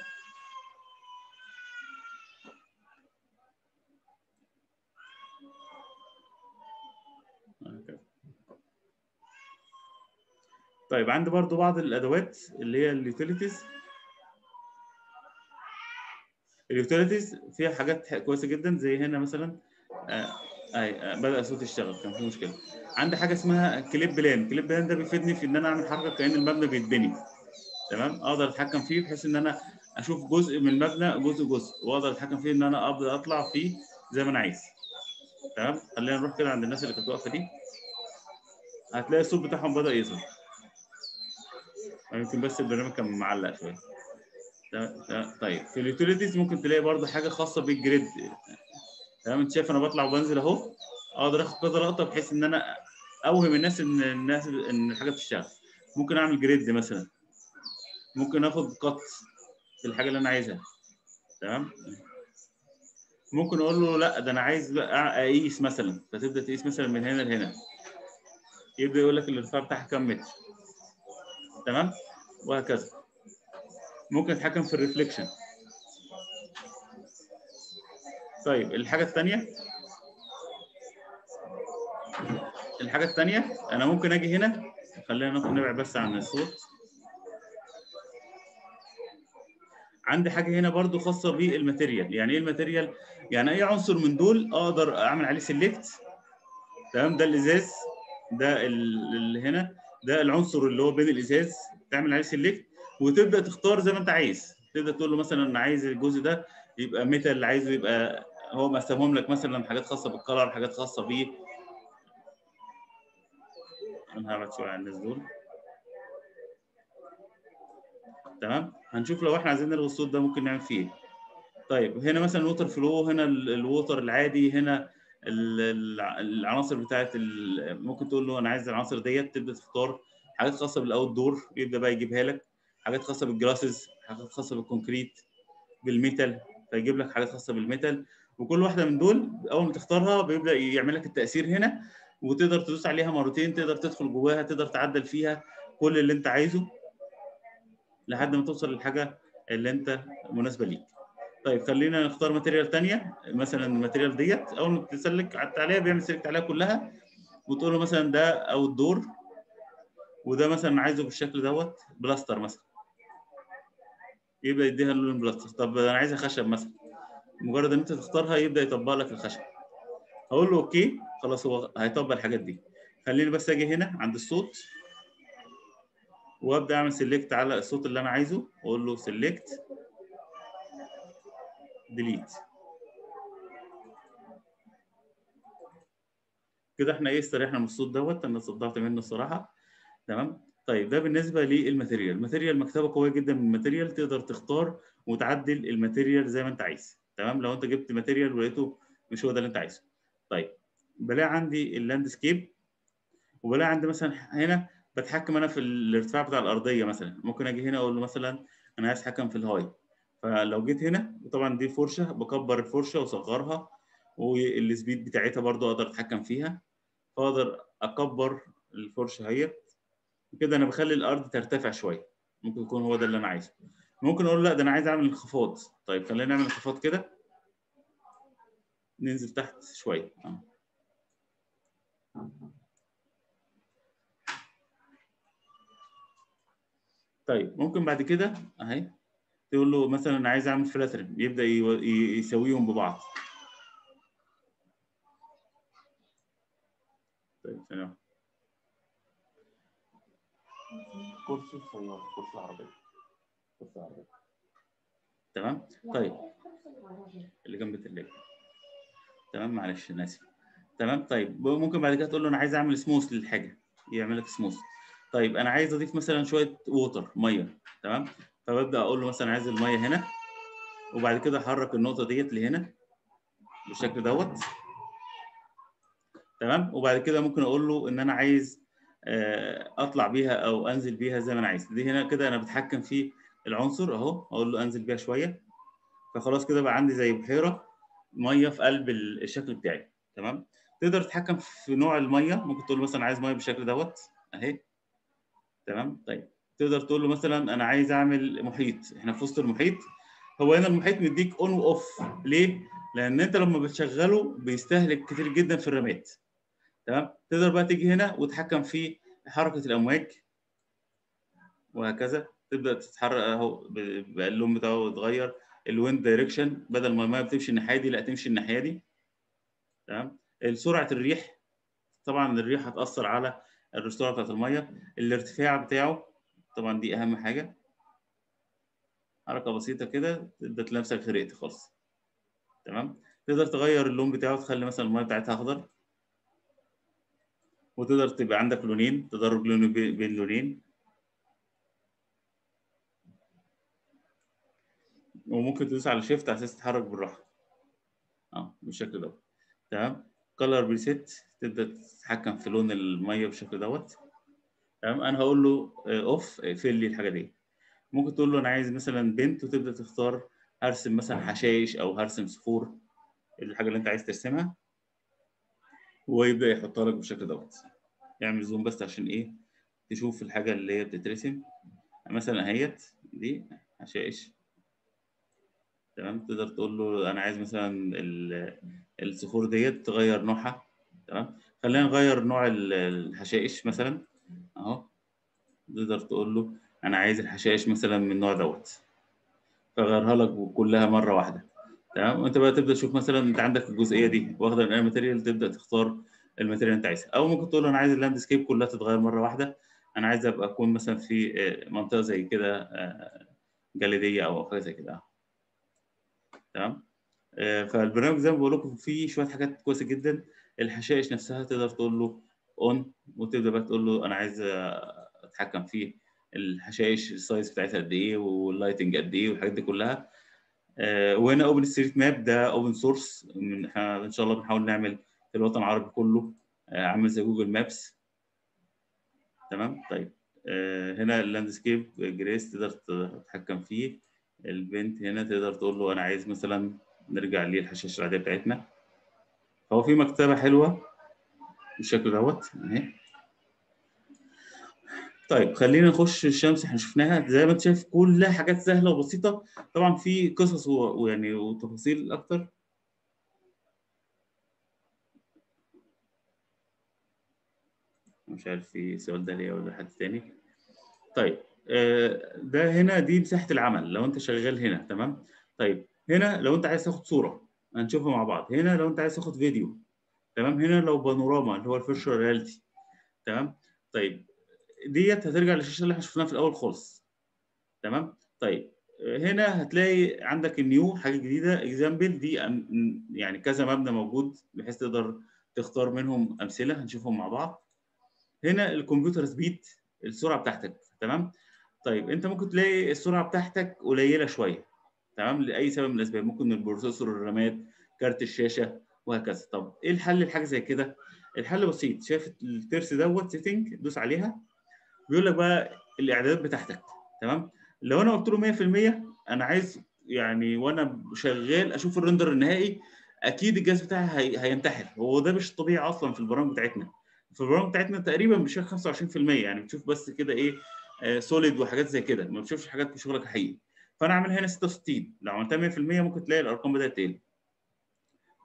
طيب عندي برضو بعض الأدوات اللي هي ال utilities. ال utilities فيها حاجات كويسة جدا زي هنا مثلا. آه آه بدأ الصوت يشتغل كان في مشكلة. عندي حاجة اسمها clip plane. clip plane ده بيفيدني في إن أنا أعمل حركة كأن المبنى بيتبني. تمام؟ أقدر اتحكم فيه بحيث ان أنا أشوف جزء من المبنى جزء جزء واقدر اتحكم فيه ان أنا ابدا اطلع فيه زي ما أنا عايز. تمام؟ خلينا نروح كده عند الناس اللي كانت واقفة دي. هتلاقي الصوت بتاعهم بدأ يظهر. يمكن بس البرنامج كان معلق شوية. طيب في ال utilities ممكن تلاقي برضه حاجة خاصة بال grid. تمام؟ انت شايف أنا بطلع وبنزل اهو. أقدر اخد كذا لقطة بحيث ان أنا اوهم الناس ان الناس ان الحاجة بتشتغل ممكن اعمل grid مثلا. ممكن آخد cut في الحاجة اللي أنا عايزها. تمام؟ ممكن أقول له لأ ده أنا عايز بقى اقيس مثلا. فتبدأ تقيس مثلا من هنا لهنا. يبدأ يقول لك الارتفاع بتاعها كام متر. تمام؟ وهكذا. ممكن اتحكم في ال reflection طيب الحاجة الثانية الحاجة الثانية أنا ممكن أجي هنا. خلينا نبعد بس عن الصوت. عندي حاجة هنا برضو خاصة بال material يعني إيه ال material؟ يعني أي عنصر من دول أقدر أعمل عليه select تمام؟ ده الإزاز ده اللي هنا ده العنصر اللي هو بين الإزاز تعمل عليه select وتبدأ تختار زي ما أنت عايز. تبدأ تقول له مثلا أنا عايز الجزء ده يبقى metal عايزه يبقى هو مقسمهم لك مثلا حاجات خاصة بال color حاجات خاصة بيه. أنا هبعد شوية عن الناس دول. تمام؟ هنشوف لو إحنا عايزين نلغي الصوت ده ممكن نعمل فيه إيه. طيب هنا مثلا ال water flow هنا ال water العادي هنا العناصر بتاعت ممكن تقول له أنا عايز العناصر ديت تبدأ تختار حاجات خاصة بال outdoor يبدأ بقى يجيبها لك. حاجات خاصة بال grasses حاجات خاصة بال concrete بال metal فيجيب لك حاجات خاصة بال metal وكل واحدة من دول أول ما تختارها بيبدأ يعمل لك التأثير هنا وتقدر تدوس عليها مرتين تقدر تدخل جواها تقدر تعدل فيها كل اللي أنت عايزه. لحد ما توصل للحاجة اللي أنت مناسبة ليك. طيب خلينا نختار material ثانية مثلا ال material ديت. أول ما ت select عليها بيعمل select عليها كلها وتقول له مثلا ده أو الدور وده مثلا عايزه بالشكل دوت بلاستر مثلا. يبدأ يديها اللون بلاستر. طب أنا عايزها خشب مثلا. مجرد إن أنت تختارها يبدأ يطبق لك الخشب. هقول له okay خلاص هو هيطبق الحاجات دي. خليني بس أجي هنا عند الصوت. وابدأ أعمل select على الصوت اللي أنا عايزه واقول له select delete كده إحنا إيه استريحنا من الصوت دوت؟ أنا صدعت منه الصراحة. تمام؟ طيب ده بالنسبة لل material. ال material مكتبة قوية جدا من ال material تقدر تختار وتعدل ال material زي ما أنت عايز. تمام؟ لو أنت جبت material ولقيته مش هو ده اللي أنت عايزه. طيب بلاقي عندي ال landscape وبلاقي عندي مثلا هنا بتحكم أنا في الارتفاع بتاع الأرضية مثلا. ممكن أجي هنا أقول له مثلا أنا عايز أتحكم في الهاي فلو جيت هنا طبعا دي فرشة بكبر الفرشة واصغرها والسبيد بتاعتها برضو أقدر أتحكم فيها فأقدر أكبر الفرشة اهي كده أنا بخلي الأرض ترتفع شوية. ممكن يكون هو ده اللي أنا عايزه. ممكن أقول لا ده أنا عايز أعمل انخفاض. طيب خلينا نعمل انخفاض كده. ننزل تحت شوية. طيب ممكن بعد كده أهي تقول له مثلا أنا عايز أعمل فلاترن يبدأ يسويهم ببعض. طيب ثانية كرسي السيارة كرسي العربية كرسي العربية تمام؟ طيب. اللي جنب التلاجة. تمام؟ معلش أنا اسف تمام؟ طيب ممكن بعد كده تقول له أنا عايز أعمل سموث للحاجة يعمل لك سموث. طيب أنا عايز أضيف مثلا شوية ووتر مية تمام؟ فببدأ أقول له مثلا عايز المية هنا وبعد كده أحرك النقطة ديت لهنا بالشكل دوت تمام؟ وبعد كده ممكن أقول له إن أنا عايز أطلع بيها أو أنزل بيها زي ما أنا عايز. دي هنا كده أنا بتحكم في العنصر أهو أقول له أنزل بيها شوية. فخلاص كده بقى عندي زي بحيرة مية في قلب الشكل بتاعي تمام؟ تقدر تتحكم في نوع المية؟ ممكن تقول مثلا عايز مية بالشكل دوت أهي. تمام؟ طيب. تقدر تقول له مثلا أنا عايز أعمل محيط. إحنا في وسط المحيط. هو هنا المحيط مديك on و off ليه؟ لأن أنت لما بتشغله بيستهلك كتير جدا في الرامات تمام؟ تقدر بقى تيجي هنا وتتحكم في حركة الأمواج. وهكذا. تبدأ تتحرك أهو. بقى اللون بتاعه يتغير ال wind direction بدل ما المية بتمشي الناحية دي لا تمشي الناحية دي. تمام؟ سرعة الريح. طبعا الريح هتأثر على السرعه بتاعت المية الارتفاع بتاعه طبعا دي أهم حاجة. حركة بسيطة كده تبدا تلاقي نفسك خالص. تمام؟ تقدر تغير اللون بتاعه تخلي مثلا المية بتاعتها أخضر. وتقدر تبقى عندك لونين تدرج لون بين لونين. وممكن تدوس على shift على أساس تتحرك بالراحة. آه بالشكل دوت. تمام؟ color preset تبدا تتحكم في لون المية بالشكل دوت. تمام؟ أنا هقول له off اقفل لي الحاجة دي. ممكن تقول له أنا عايز مثلا paint وتبدأ تختار هرسم مثلا حشائش أو هرسم صخور الحاجة اللي أنت عايز ترسمها ويبدأ يحطها لك بالشكل دوت. يعمل zoom بس عشان إيه؟ تشوف الحاجة اللي هي بتترسم. مثلا اهيت دي حشائش. تمام؟ تقدر تقول له أنا عايز مثلا الصخور ديت تغير نوعها تمام؟ خلينا نغير نوع الحشائش مثلا أهو. تقدر تقول له أنا عايز الحشائش مثلا من النوع دوت. فغيرها لك كلها مرة واحدة تمام؟ وأنت بقى تبدأ تشوف مثلا أنت عندك الجزئية دي واخدة من أي material تبدأ تختار ال material اللي أنت عايزها. أو ممكن تقول له أنا عايز ال landscape كلها تتغير مرة واحدة. أنا عايز أبقى أكون مثلا في منطقة زي كده جليدية أو حاجة زي كده. تمام؟ فالبرنامج زي ما بقول لكم فيه شوية حاجات كويسة جدا. الحشائش نفسها تقدر تقول له on وتبدا بقى تقول له أنا عايز أتحكم في الحشائش ال size بتاعتها قد إيه وال lighting قد إيه والحاجات دي كلها. وهنا OpenStreetMap ده open source إحنا إن شاء الله بنحاول نعمل في الوطن العربي كله عامل زي Google Maps تمام؟ طيب. هنا ال landscape grass تقدر تتحكم فيه. ال paint هنا تقدر تقول له أنا عايز مثلا نرجع للحشائش العادية بتاعتنا. فهو في مكتبة حلوة بالشكل دوت أهي. طيب خلينا نخش الشمس. إحنا شفناها زي ما أنت شايف كلها حاجات سهلة وبسيطة. طبعا في قصص ويعني وتفاصيل أكتر. مش عارف في سؤال ده ليا ولا حد تاني. طيب. ده هنا دي مساحة العمل لو أنت شغال هنا تمام؟ طيب هنا لو أنت عايز تاخد صورة هنشوفها مع بعض. هنا لو أنت عايز تاخد فيديو تمام؟ هنا لو بانوراما اللي هو ال virtual reality تمام؟ طيب ديت هترجع للشاشة اللي إحنا شفناها في الأول خالص تمام؟ طيب هنا هتلاقي عندك ال new حاجة جديدة example دي يعني كذا مبنى موجود بحيث تقدر تختار منهم أمثلة هنشوفهم مع بعض. هنا ال computer speed السرعة بتاعتك تمام؟ طيب انت ممكن تلاقي السرعة بتاعتك قليلة شوية تمام؟ لأي سبب من الأسباب ممكن ال processor الرامات كارت الشاشة وهكذا. طب إيه الحل لحاجة زي كده؟ الحل بسيط شايف الترس دوت setting دوس عليها بيقول لك بقى الإعدادات بتاعتك تمام؟ لو أنا قلت له 100% أنا عايز يعني وأنا شغال أشوف ال render النهائي أكيد الجهاز بتاعي هي... هينتحر. هو ده مش الطبيعي أصلا في البرامج بتاعتنا. في البرامج بتاعتنا تقريبا بتشوف 25% يعني بتشوف بس كده إيه سوليد وحاجات زي كده. ما بتشوفش حاجات في شغلك حقيقي. فأنا عامل هنا 66 لو عملتها 100% ممكن تلاقي الأرقام بدأت تقل.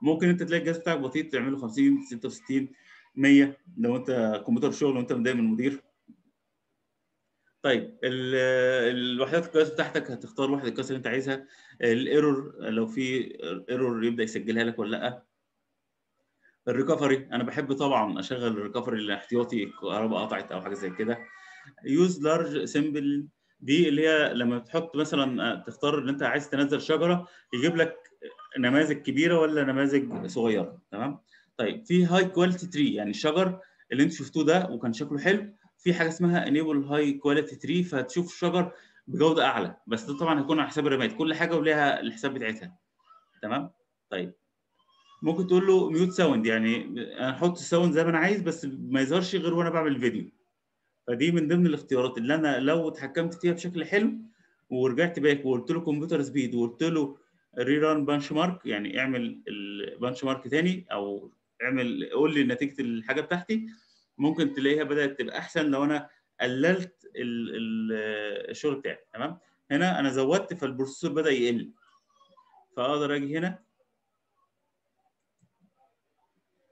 ممكن أنت تلاقي الجهاز بتاعك بطيء تعمله 50 66 100 لو أنت كمبيوتر شغل وأنت متضايق من المدير. طيب ال- الوحدات القياس بتاعتك هتختار وحده القياس اللي أنت عايزها. ال error لو في error يبدأ يسجلها لك ولا لأ. ال recovery أنا بحب طبعا أشغل ال recovery الاحتياطي الكهرباء قطعت أو حاجة زي كده. use large sample دي اللي هي لما تحط مثلا تختار إن أنت عايز تنزل شجرة يجيب لك نماذج كبيرة ولا نماذج صغيرة تمام؟ طيب في high quality tree يعني الشجر اللي أنتوا شفتوه ده وكان شكله حلو في حاجة اسمها enable high quality tree فهتشوف شجر بجودة أعلى بس ده طبعا هيكون على حساب الرامات كل حاجة وليها الحساب بتاعتها تمام؟ طيب ممكن تقول له mute sound يعني أنا أحط ال sound زي ما أنا عايز بس ما يظهرش غير وأنا بعمل الفيديو فدي من ضمن الاختيارات اللي أنا لو اتحكمت فيها بشكل حلو ورجعت back وقلت له computer speed وقلت له rerun benchmark يعني اعمل ال benchmark تاني أو اعمل قول لي نتيجة الحاجة بتاعتي ممكن تلاقيها بدأت تبقى أحسن لو أنا قللت ال ال الشغل بتاعي تمام؟ هنا أنا زودت فال processor بدأ يقل. فأقدر أجي هنا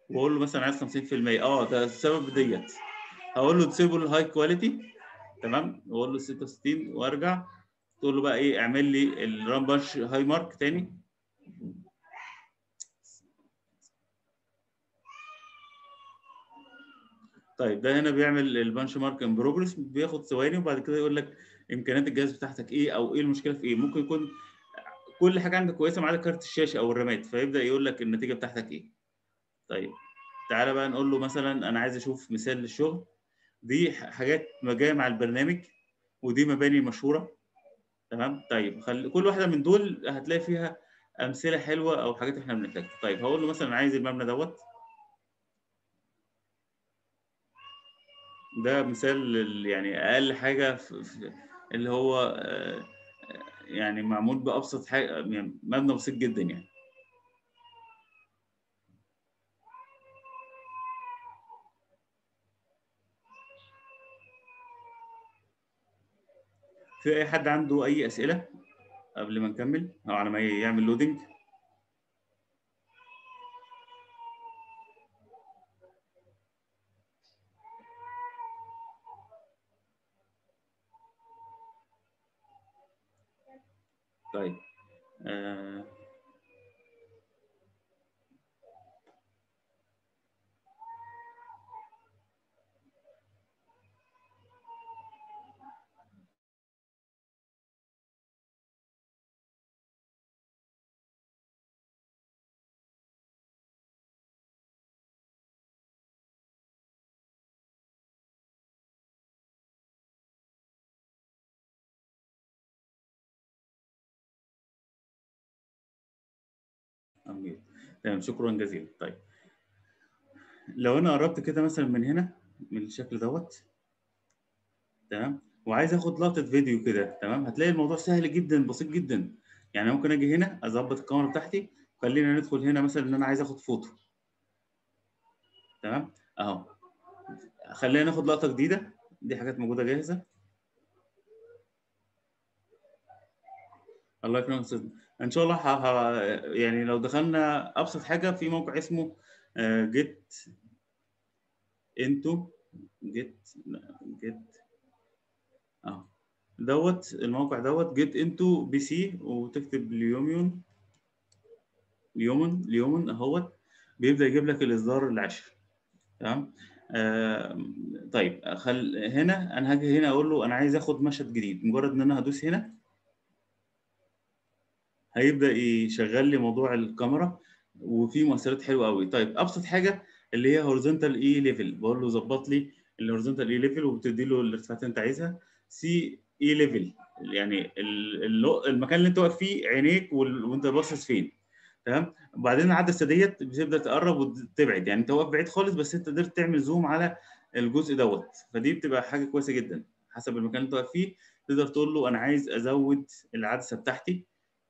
وأقول له مثلا عايز 50% آه ده السبب ديت. هقول له disable high quality تمام؟ واقول له 66 وارجع. تقول له بقى إيه اعمل لي ال run bench هاي mark تاني. طيب ده هنا بيعمل ال benchmark in progress بياخد ثواني وبعد كده يقول لك امكانيات الجهاز بتاعتك إيه أو إيه المشكلة في إيه. ممكن يكون كل حاجة عندك كويسة ما عدا كارت الشاشة أو الرامات فيبدأ يقول لك النتيجة بتاعتك إيه. طيب تعالى بقى نقول له مثلا أنا عايز أشوف مثال للشغل. دي حاجات جاية مع البرنامج ودي مباني مشهورة. تمام؟ طيب خل... كل واحدة من دول هتلاقي فيها أمثلة حلوة أو حاجات إحنا بنحتاجها. طيب هقول له مثلا عايز المبنى دوت. ده مثال يعني أقل حاجة في في اللي هو آه، يعني معمول بأبسط حاجة يعني مبنى بسيط جدا يعني. في أي حد عنده أي أسئلة قبل ما نكمل أو على ما يعمل لودنج طيب. آه تمام شكرا جزيلا. طيب. لو أنا قربت كده مثلا من هنا من الشكل دوت. تمام؟ وعايز آخد لقطة فيديو كده. تمام؟ هتلاقي الموضوع سهل جدا بسيط جدا. يعني ممكن أجي هنا أظبط الكاميرا بتاعتي. خلينا ندخل هنا مثلا إن أنا عايز آخد فوتو. تمام؟ أهو. خلينا ناخد لقطة جديدة. دي حاجات موجودة جاهزة. الله يكرمك إن شاء الله ه... ه... يعني لو دخلنا أبسط حاجة في موقع اسمه Get Into Get Get آه دوت الموقع دوت Get Into PC وتكتب Lumion Lumion Lumion أهوت بيبدأ يجيب لك الإصدار العاشر تمام؟ آه طيب خل هنا أنا هاجي هنا أقول له أنا عايز آخد مشهد جديد مجرد إن أنا هدوس هنا هيبدأ يشغل لي موضوع الكاميرا وفي مؤثرات حلوة قوي طيب أبسط حاجة اللي هي horizontal eye level بقول له ظبط لي ال horizontal eye level وبتدي له الارتفاعات اللي أنت عايزها. see eye level يعني المكان اللي أنت واقف فيه عينيك وأنت باصص فين. تمام؟ وبعدين العدسه ديت بتبدأ تقرب وتبعد. يعني أنت واقف بعيد خالص بس أنت قدرت تعمل zoom على الجزء دوت. فدي بتبقى حاجة كويسة جدا. حسب المكان اللي أنت واقف فيه تقدر تقول له أنا عايز أزود العدسة بتاعتي.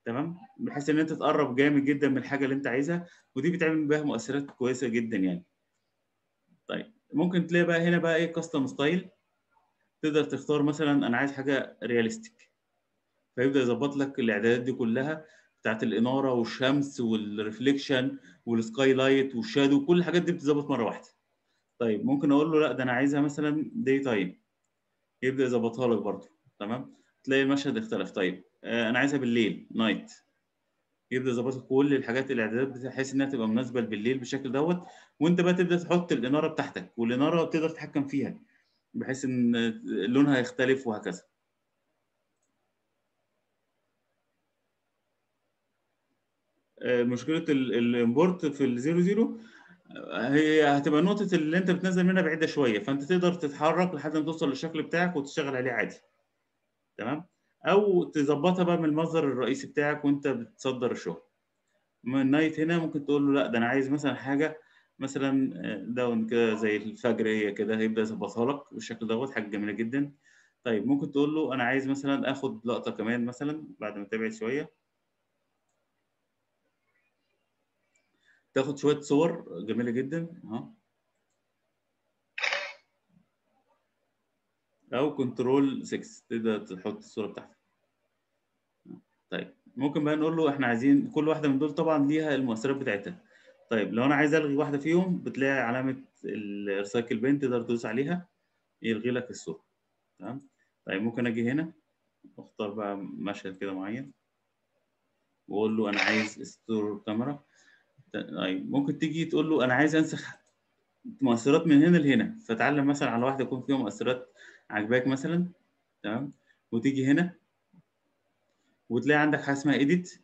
تمام؟ بحيث إن أنت تقرب جامد جدا من الحاجة اللي أنت عايزها ودي بتعمل بيها مؤثرات كويسة جدا يعني. طيب ممكن تلاقي بقى هنا بقى إيه custom style تقدر تختار مثلا أنا عايز حاجة realistic فيبدأ يظبط لك الإعدادات دي كلها بتاعت الإنارة والشمس وال reflection وال sky light وال shadow كل الحاجات دي بتظبط مرة واحدة. طيب ممكن أقول له لأ ده أنا عايزها مثلا day time يبدأ يظبطها لك برضه تمام؟ تلاقي المشهد اختلف. طيب أنا عايزها بالليل night يبدا يظبط كل الحاجات الاعدادات بحيث إنها تبقى مناسبة بالليل بالشكل دوت. وأنت بقى تبدأ تحط الإنارة بتاعتك والإنارة تقدر تتحكم فيها بحيث إن لونها يختلف وهكذا. مشكلة ال import في ال zero zero هي هتبقى نقطة اللي أنت بتنزل منها بعيدة شوية فأنت تقدر تتحرك لحد ما توصل للشكل بتاعك وتشتغل عليه عادي. تمام؟ أو تظبطها بقى من المصدر الرئيسي بتاعك وأنت بتصدر الشغل. من ال night هنا ممكن تقول له لا ده أنا عايز مثلا حاجة مثلا dawn كده زي الفجر هي كده هيبدأ يظبطها لك بالشكل دوت حاجة جميلة جدا. طيب ممكن تقول له أنا عايز مثلا آخد لقطة كمان مثلا بعد ما تبعد شوية. تاخد شوية صور جميلة جدا اهو أو control 6 تقدر تحط الصورة بتاعتك. طيب ممكن بقى نقول له إحنا عايزين كل واحدة من دول طبعا ليها المؤثرات بتاعتها. طيب لو أنا عايز ألغي واحدة فيهم بتلاقي علامة ال recycle bin تقدر تدوس عليها يلغي لك الصورة. تمام؟ طيب ممكن أجي هنا واختار بقى مشهد كده معين وأقول له أنا عايز store camera طيب ممكن تيجي تقول له أنا عايز انسخ مؤثرات من هنا لهنا فتعلم مثلا على واحدة يكون فيها مؤثرات عجباك مثلا؟ تمام. وتيجي هنا وتلاقي عندك حاجة اسمها edit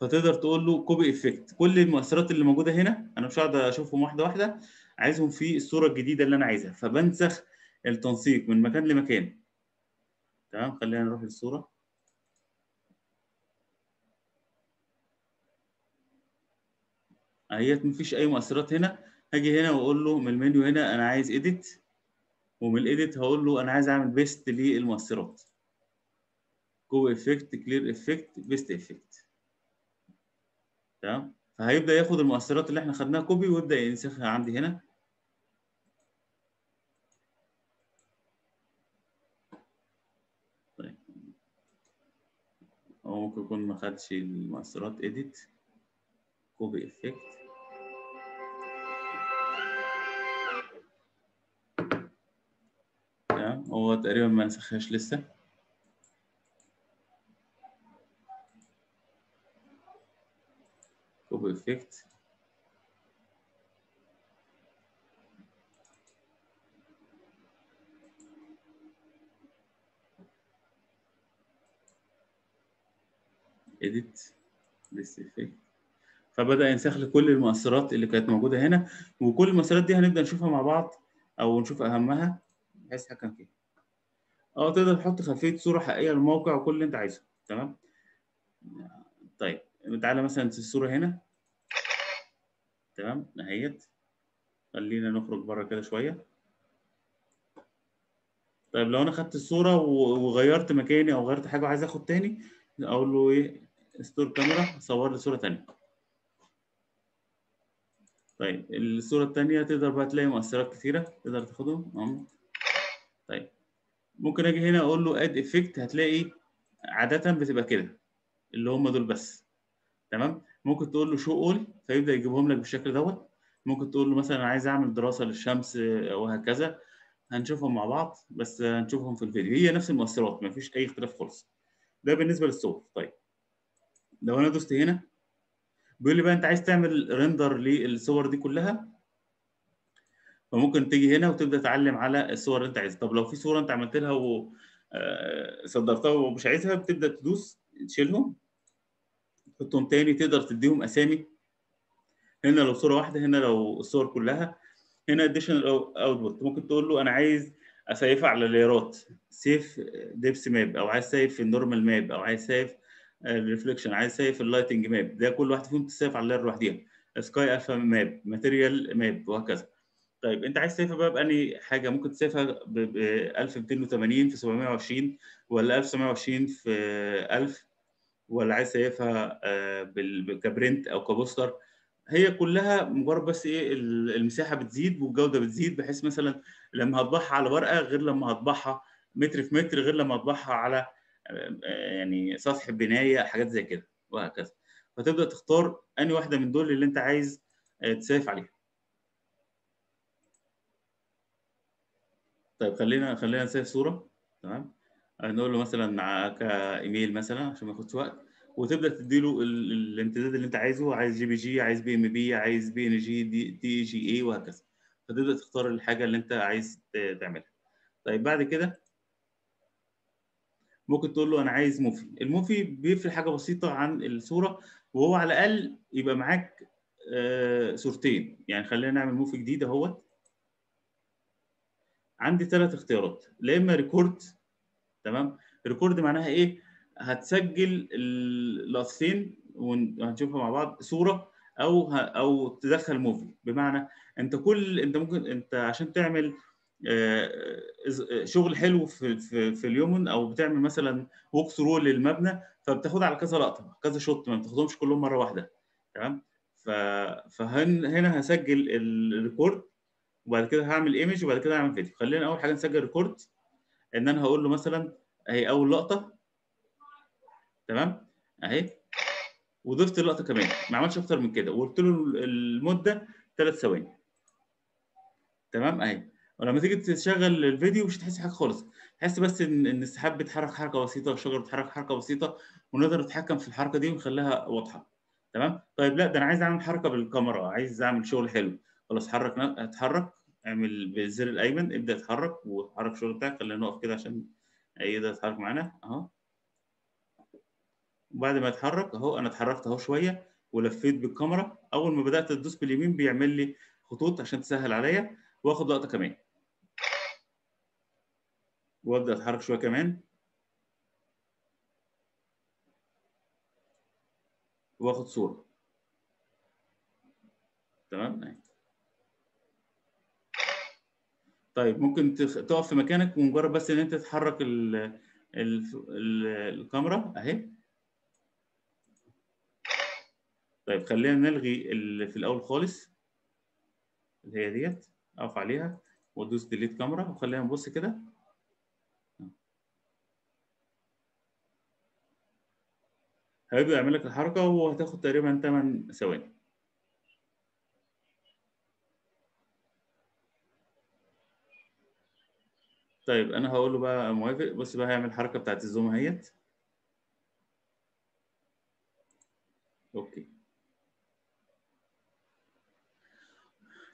فتقدر تقول له copy effect كل المؤثرات اللي موجودة هنا أنا مش هقعد أشوفهم واحدة واحدة عايزهم في الصورة الجديدة اللي أنا عايزها. فبنسخ التنسيق من مكان لمكان. تمام. خلينا نروح للصورة. أهيت مفيش أي مؤثرات هنا. هاجي هنا وأقول له من المنيو هنا أنا عايز edit ومن ال edit هقول له أنا عايز أعمل paste للمؤثرات. جو effect clear effect paste effect تمام؟ فهيبدأ ياخد المؤثرات اللي إحنا خدناها copy ويبدأ ينسخها عندي هنا. طيب. هو ممكن يكون ما خدش المؤثرات edit copy effect هو تقريبا ما نسخهاش لسه. copy effect edit. This effect. فبدأ ينسخ لي كل المؤثرات اللي كانت موجودة هنا وكل المؤثرات دي هنبدأ نشوفها مع بعض أو نشوف أهمها. بحيث نتحكم فيها آه تقدر تحط خلفية صورة حقيقية للموقع وكل اللي انت عايزه. تمام؟ طيب تعالى مثلا الصورة هنا. تمام اهيت خلينا نخرج بره كده شوية. طيب لو أنا خدت الصورة وغيرت مكاني أو غيرت حاجة وعايز أخد تاني أقول له إيه؟ store camera صور لي صورة تانية. طيب الصورة التانية تقدر بقى تلاقي مؤثرات كتيرة تقدر تاخدهم. طيب. ممكن أجي هنا أقول له add effect هتلاقي عادة بتبقى كده اللي هم دول بس. تمام؟ ممكن تقول له show all فيبدأ يجيبهم لك بالشكل دوت. ممكن تقول له مثلا عايز أعمل دراسة للشمس وهكذا. هنشوفهم مع بعض بس هنشوفهم في الفيديو. هي نفس المؤثرات مفيش أي اختلاف خالص. ده بالنسبة للصور طيب. لو أنا دوست هنا بيقول لي بقى أنت عايز تعمل render للصور دي كلها فممكن تيجي هنا وتبدأ تعلم على الصور اللي انت عايزها. طب لو في صورة انت عملت لها وصدرتها ومش عايزها بتبدأ تدوس تشيلهم تحطهم تاني تقدر تديهم أسامي. هنا لو صورة واحدة هنا لو الصور كلها هنا additional output ممكن تقول له أنا عايز أ save ها على layer ات save depth map أو عايز save ال normal map أو عايز save ال reflection عايز save ال lighting map ده كل واحدة فيهم ت save على ال layer لوحديها. sky alpha map material map وهكذا. طيب أنت عايز ت save ها بقى بأنهي حاجة؟ ممكن ت save ها ب 1280 في 720 ولا 1720 في 1000 ولا عايز ت save ها ك print أو ك poster؟ هي كلها مجرد بس إيه المساحة بتزيد والجودة بتزيد بحيث مثلا لما هطبعها على ورقة غير لما هطبعها متر في متر غير لما هطبعها على يعني سطح بناية حاجات زي كده وهكذا. فتبدأ تختار أنهي واحدة من دول اللي أنت عايز ت save عليها. طيب خلينا خلينا ن save صورة. تمام؟ نقول له مثلا كإيميل مثلا عشان ما ياخدش وقت وتبدأ تديله الامتداد اللي انت عايزه. عايز JPG عايز BMP عايز PNG دي, TGA وهكذا. فتبدأ تختار الحاجة اللي انت عايز تعملها. طيب بعد كده ممكن تقول له أنا عايز movie. ال movie بيفرق حاجة بسيطة عن الصورة وهو على الأقل يبقى معاك آه صورتين. يعني خلينا نعمل movie جديد أهوت. عندي ثلاث اختيارات. لا إما record تمام؟ record معناها إيه؟ هتسجل اللقطتين وهنشوفها مع بعض صورة أو. أو تدخل movie بمعنى أنت كل أنت ممكن أنت عشان تعمل شغل حلو في في, في ال Lumion أو بتعمل مثلا walk through للمبنى فبتاخدها على كذا لقطة كذا shot ما بتاخدهمش كلهم مرة واحدة تمام؟ فهنا هسجل ال record وبعد كده هعمل image وبعد كده هعمل فيديو خلينا أول حاجة نسجل record إن أنا هقول له مثلا أهي أول لقطة. تمام؟ أهي. وضفت اللقطة كمان. ما عملتش أكتر من كده. وقلت له المدة ثلاث ثواني. تمام؟ أهي. ولما تيجي تشغل الفيديو مش هتحس حاجة خالص. تحس بس إن السحاب بيتحرك حركة بسيطة والشجرة بتتحرك حركة بسيطة ونقدر نتحكم في الحركة دي ونخليها واضحة. تمام؟ طيب لا ده أنا عايز أعمل حركة بالكاميرا. عايز أعمل شغل حلو. خلاص حرك اتحرك اعمل بالزر الايمن ابدأ اتحرك وحرك الشغل بتاعك. خلينا نقف كده عشان يقدر يتحرك معانا. اهو. وبعد ما اتحرك اهو أنا اتحركت اهو شوية ولفيت بالكاميرا. اول ما بدأت تدوس باليمين بيعمل لي خطوط عشان تسهل عليا واخد لقطة كمان. وابدأ اتحرك شوية كمان. واخد صورة. تمام؟ طيب ممكن تقف في مكانك ومجرد بس إن أنت تحرك ال ال ال الكاميرا أهي. طيب خلينا نلغي اللي في الأول خالص. اللي هي ديت. أقف عليها وأدوس ديليت كاميرا وخلينا نبص كده. هيبدأ يعمل لك الحركة وهتاخد تقريبا 8 ثواني. طيب أنا هقول له بقى موافق. بص بقى هيعمل الحركه بتاعت ال zoom أهيت. okay.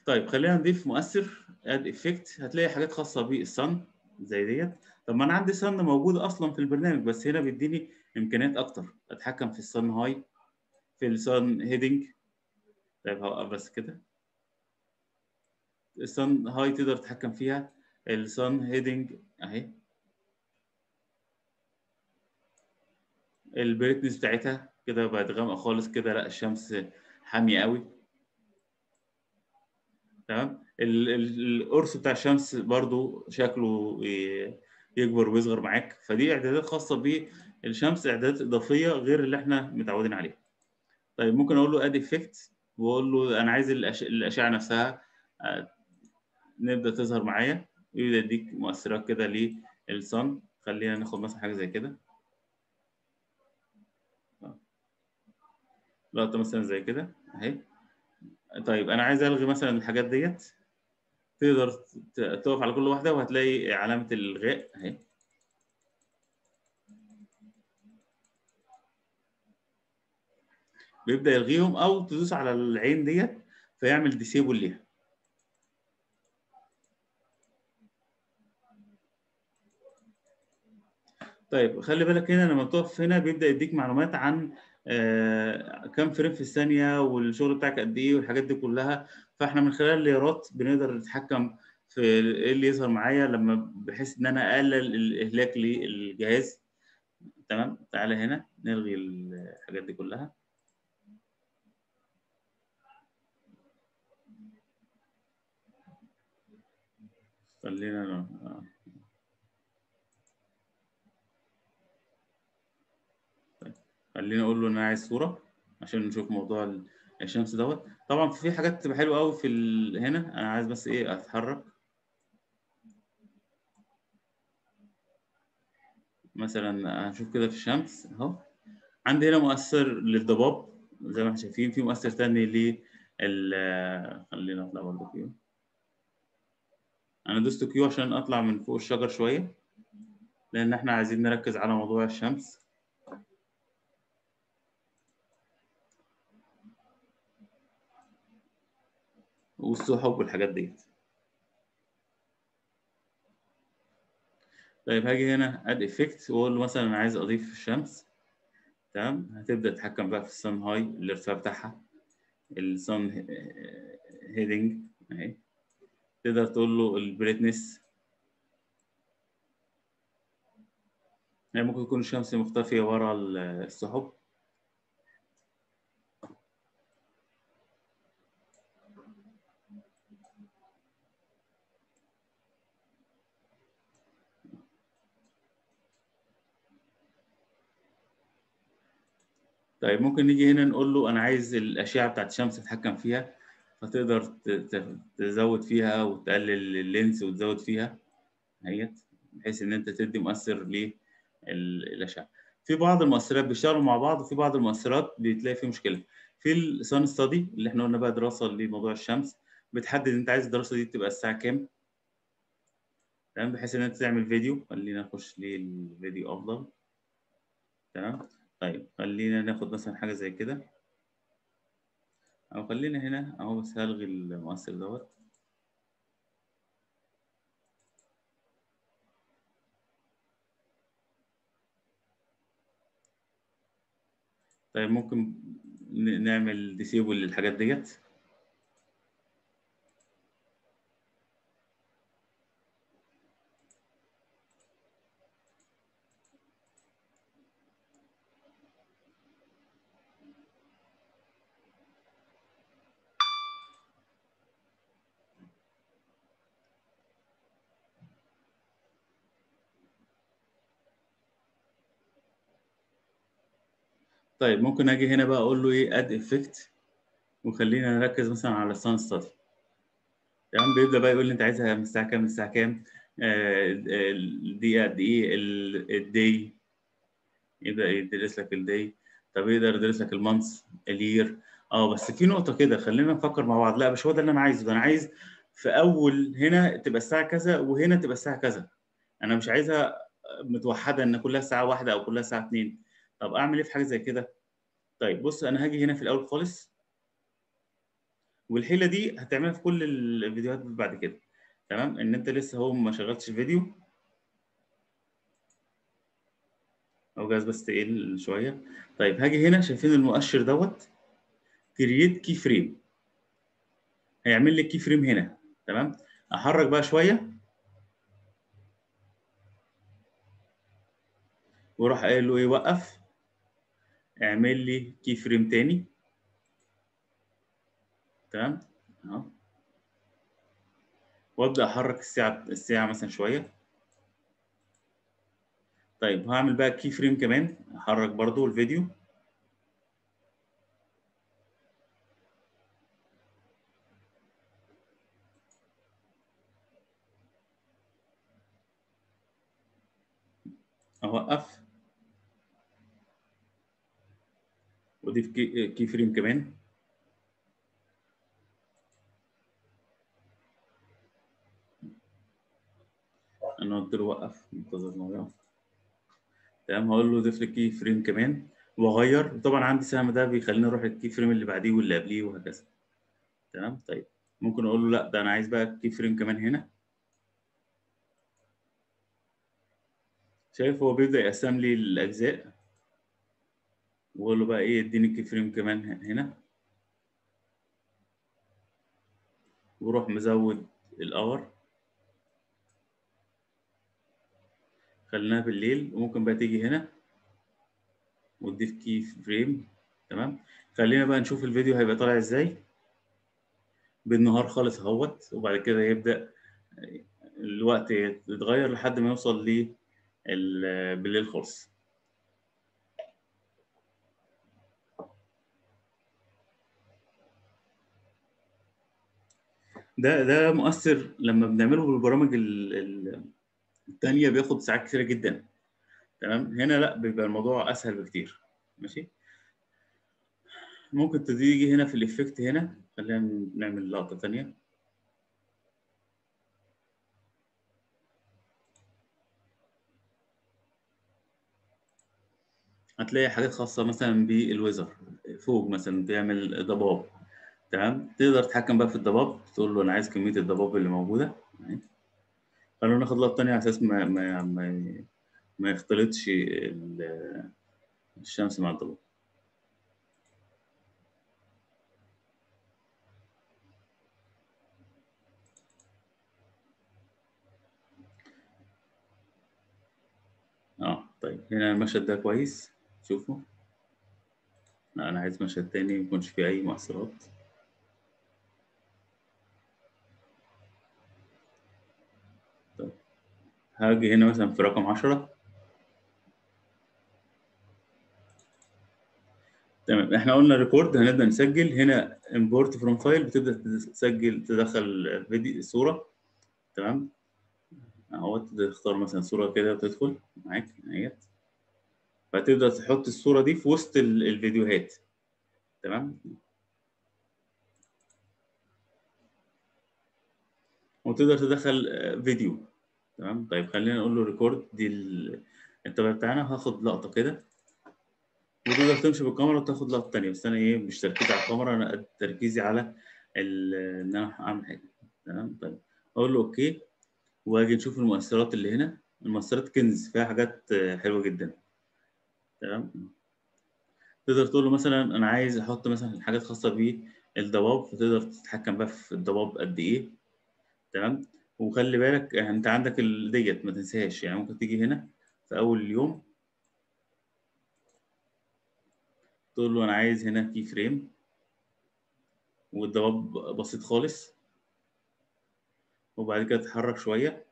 طيب خلينا نضيف مؤثر add effect هتلاقي حاجات خاصة بال sun زي ديت. طب ما أنا عندي sun موجوده أصلا في البرنامج بس هنا بيديني إمكانيات أكتر. أتحكم في ال sun height في ال sun heading طيب هوقف بس كده. ال sun height تقدر تتحكم فيها. ال sun heading اهي ال brightness بتاعتها كده بقت غامقة خالص كده لا الشمس حامية قوي. تمام؟ القرص بتاع الشمس برضو شكله يكبر ويصغر معاك. فدي اعدادات خاصة بالشمس اعدادات إضافية غير اللي إحنا متعودين عليها. طيب ممكن أقول له اد افكت وأقول له أنا عايز الأشعة نفسها نبدأ تظهر معايا. يبدا يديك مؤثرات كده للصن خلينا ناخد مثلا حاجة زي كده. لقطة مثلا زي كده. أهي. طيب أنا عايز ألغي مثلا الحاجات ديت. تقدر تقف على كل واحدة وهتلاقي علامة الالغاء أهي. بيبدأ يلغيهم أو تدوس على العين ديت فيعمل disable ليها. طيب خلي بالك هنا لما تقف هنا بيبدأ يديك معلومات عن آه كم frame في الثانية والشغل بتاعك قد إيه والحاجات دي كلها. فإحنا من خلال ال layers ات بنقدر نتحكم في إيه اللي يظهر معايا لما بحيث إن أنا أقلل الإهلاك للجهاز. تمام؟ تعالى هنا نلغي الحاجات دي كلها. خلينا آه. خليني أقول له إن أنا عايز صورة عشان نشوف موضوع الشمس دوت. طبعا في حاجات بتبقى حلوة قوي في ال... هنا. أنا عايز بس إيه أتحرك. مثلا هنشوف كده في الشمس أهو. عندي هنا مؤثر للضباب زي ما إحنا شايفين. في مؤثر تاني لل خلينا نطلع برضه Q أنا دوست Q عشان أطلع من فوق الشجر شوية لأن إحنا عايزين نركز على موضوع الشمس. والسحب والحاجات ديت. طيب هاجي هنا add effect وأقول له مثلا أنا عايز أضيف الشمس. تمام؟ هتبدأ تتحكم بقى في ال sun height الارتفاع بتاعها ال sun heading أهي. تقدر تقول له ال brightness يعني ممكن تكون الشمس مختفية ورا السحب طيب ممكن نيجي هنا نقول له أنا عايز الأشعة بتاعت الشمس اتحكم فيها فتقدر تزود فيها وتقلل اللينس وتزود فيها اهيت بحيث إن أنت تدي مؤثر للاشعه في بعض المؤثرات بيشتغلوا مع بعض وفي بعض المؤثرات بتلاقي فيه مشكلة. في السان ستادي اللي إحنا قلنا بقى دراسة لموضوع الشمس بتحدد أنت عايز الدراسة دي تبقى الساعة كام. تمام؟ بحيث إن أنت تعمل فيديو خلينا نخش للفيديو أفضل. تمام؟ طيب خلينا ناخد مثلا حاجة زي كده. أو خلينا هنا أهو بس هلغي المؤثر دوت. طيب ممكن نعمل ديسيبل للحاجات ديت. طيب ممكن أجي هنا بقى أقول له إيه add effect وخلينا نركز مثلا على ال sun study تمام؟ بيبدأ بقى يقول لي أنت عايزها من الساعة كام للساعة كام؟ الدقيقه قد إيه؟ ال day يبدأ يدرس لك ال day طب يقدر يدرس لك ال month ال year آه بس في نقطة كده خلينا نفكر مع بعض. لا مش هو ده اللي أنا عايزه. ده أنا عايز في أول هنا تبقى الساعة كذا وهنا تبقى الساعة كذا. أنا مش عايزها متوحدة إن كلها الساعة واحدة أو كلها الساعة 2 طب اعمل إيه في حاجة زي كده؟ طيب بص أنا هاجي هنا في الأول خالص. والحيلة دي هتعملها في كل الفيديوهات بعد كده. تمام؟ إن أنت لسه هو ما شغلتش الفيديو. أو جاز بس تقل شوية. طيب هاجي هنا شايفين المؤشر دوت. create key frame هيعمل لي key frame هنا. تمام؟ أحرك بقى شوية. وأروح قايل له إيه؟ وقف. اعمل لي key frame تاني. تمام؟ اهو. وابدأ أحرك الساعة الساعة مثلا شوية. طيب هعمل بقى key frame كمان. أحرك برضو الفيديو. اوقف واضيف key, frame كمان. أنا قلت له وقف منتظر انه يقف. تمام هقول له ضيف لي key frame كمان. واغير طبعا عندي سهم ده بيخليني أروح ال key frame اللي بعديه واللي قبليه وهكذا. تمام طيب. ممكن أقول له لأ ده أنا عايز بقى key frame كمان هنا. شايف هو بيبدأ يقسم لي الأجزاء. واقول له بقى إيه إديني key frame كمان هنا وروح مزود ال hour. خليناها بالليل وممكن بقى تيجي هنا. وتضيف key frame تمام. خلينا بقى نشوف الفيديو هيبقى طالع إزاي. بالنهار خالص اهوت وبعد كده يبدا الوقت يتغير لحد ما يوصل ل بالليل خالص. ده ده مؤثر لما بنعمله بالبرامج التانية بياخد ساعات كتيرة جدا. تمام؟ هنا لا بيبقى الموضوع أسهل بكتير. ماشي؟ ممكن تيجي هنا في الإفكت هنا. خلينا نعمل لقطة تانية. هتلاقي حاجات خاصة مثلا بالويزر. فوق مثلا بيعمل ضباب تمام؟ تقدر تتحكم بقى في الضباب تقول له أنا عايز كمية الضباب اللي موجودة. خلونا ناخد لقطة تانية على أساس ما ما ما, ما يختلطش الشمس مع الضباب. آه طيب. هنا المشهد ده كويس. شوفوا أنا عايز مشهد تاني ميكونش فيه أي مؤثرات هاجي هنا مثلا في رقم عشرة. تمام إحنا قلنا record هنبدأ نسجل. هنا import from file بتبدأ تسجل تدخل فيديو صورة. تمام؟ اهو تختار مثلا صورة كده وتدخل. معاك اهيت فتبدأ تحط الصورة دي في وسط الفيديوهات. تمام؟ وتقدر تدخل فيديو تمام؟ طيب خلينا نقول له ريكورد دي التابع بتاعنا هاخد لقطة كده. وتقدر تمشي بالكاميرا وتاخد لقطة تانية. بس أنا إيه مش تركيزي على الكاميرا أنا تركيزي على ان أنا اعمل حاجة. تمام؟ طيب أقول له أوكي واجي نشوف المؤثرات اللي هنا. المؤثرات كنز فيها حاجات حلوة جدا. تمام؟ تقدر تقول له مثلا أنا عايز أحط مثلا حاجات خاصة بالضباب فتقدر تتحكم بقى في الضباب قد إيه. تمام؟ وخلي بالك انت عندك ديت ما تنساهاش يعني ممكن تيجي هنا في أول اليوم تقول له أنا عايز هنا كي فريم والضباب بسيط خالص وبعد كده تتحرك شوية.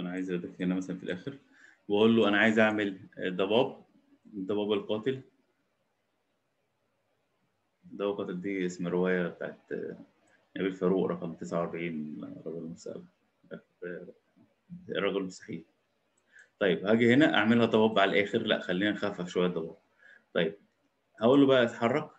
أنا عايز أضيف هنا مثلا في الآخر وأقول له أنا عايز أعمل ضباب الضباب القاتل. الضباب القاتل دي اسم رواية بتاعت نبيل فاروق رقم 49 رجل المستقبل الرجل المستحيل طيب هاجي هنا أعملها ضباب على الآخر. لا خلينا نخفف شوية الضباب. طيب هقول له بقى اتحرك.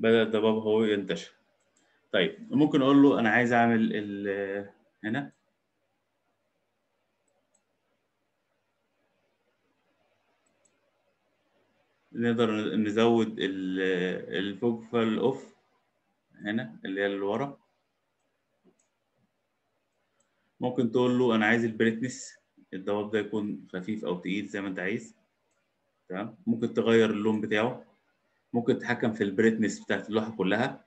بدأ الضباب هو ينتشر. طيب ممكن أقول له أنا عايز أعمل ال هنا. نقدر نزود الفوكال أوف هنا اللي هي اللي ورا. ممكن تقول له أنا عايز البريتنس الضباب ده يكون خفيف أو تقيل زي ما أنت عايز. تمام؟ ممكن تغير اللون بتاعه. ممكن تتحكم في البريتنس بتاعت اللوحة كلها.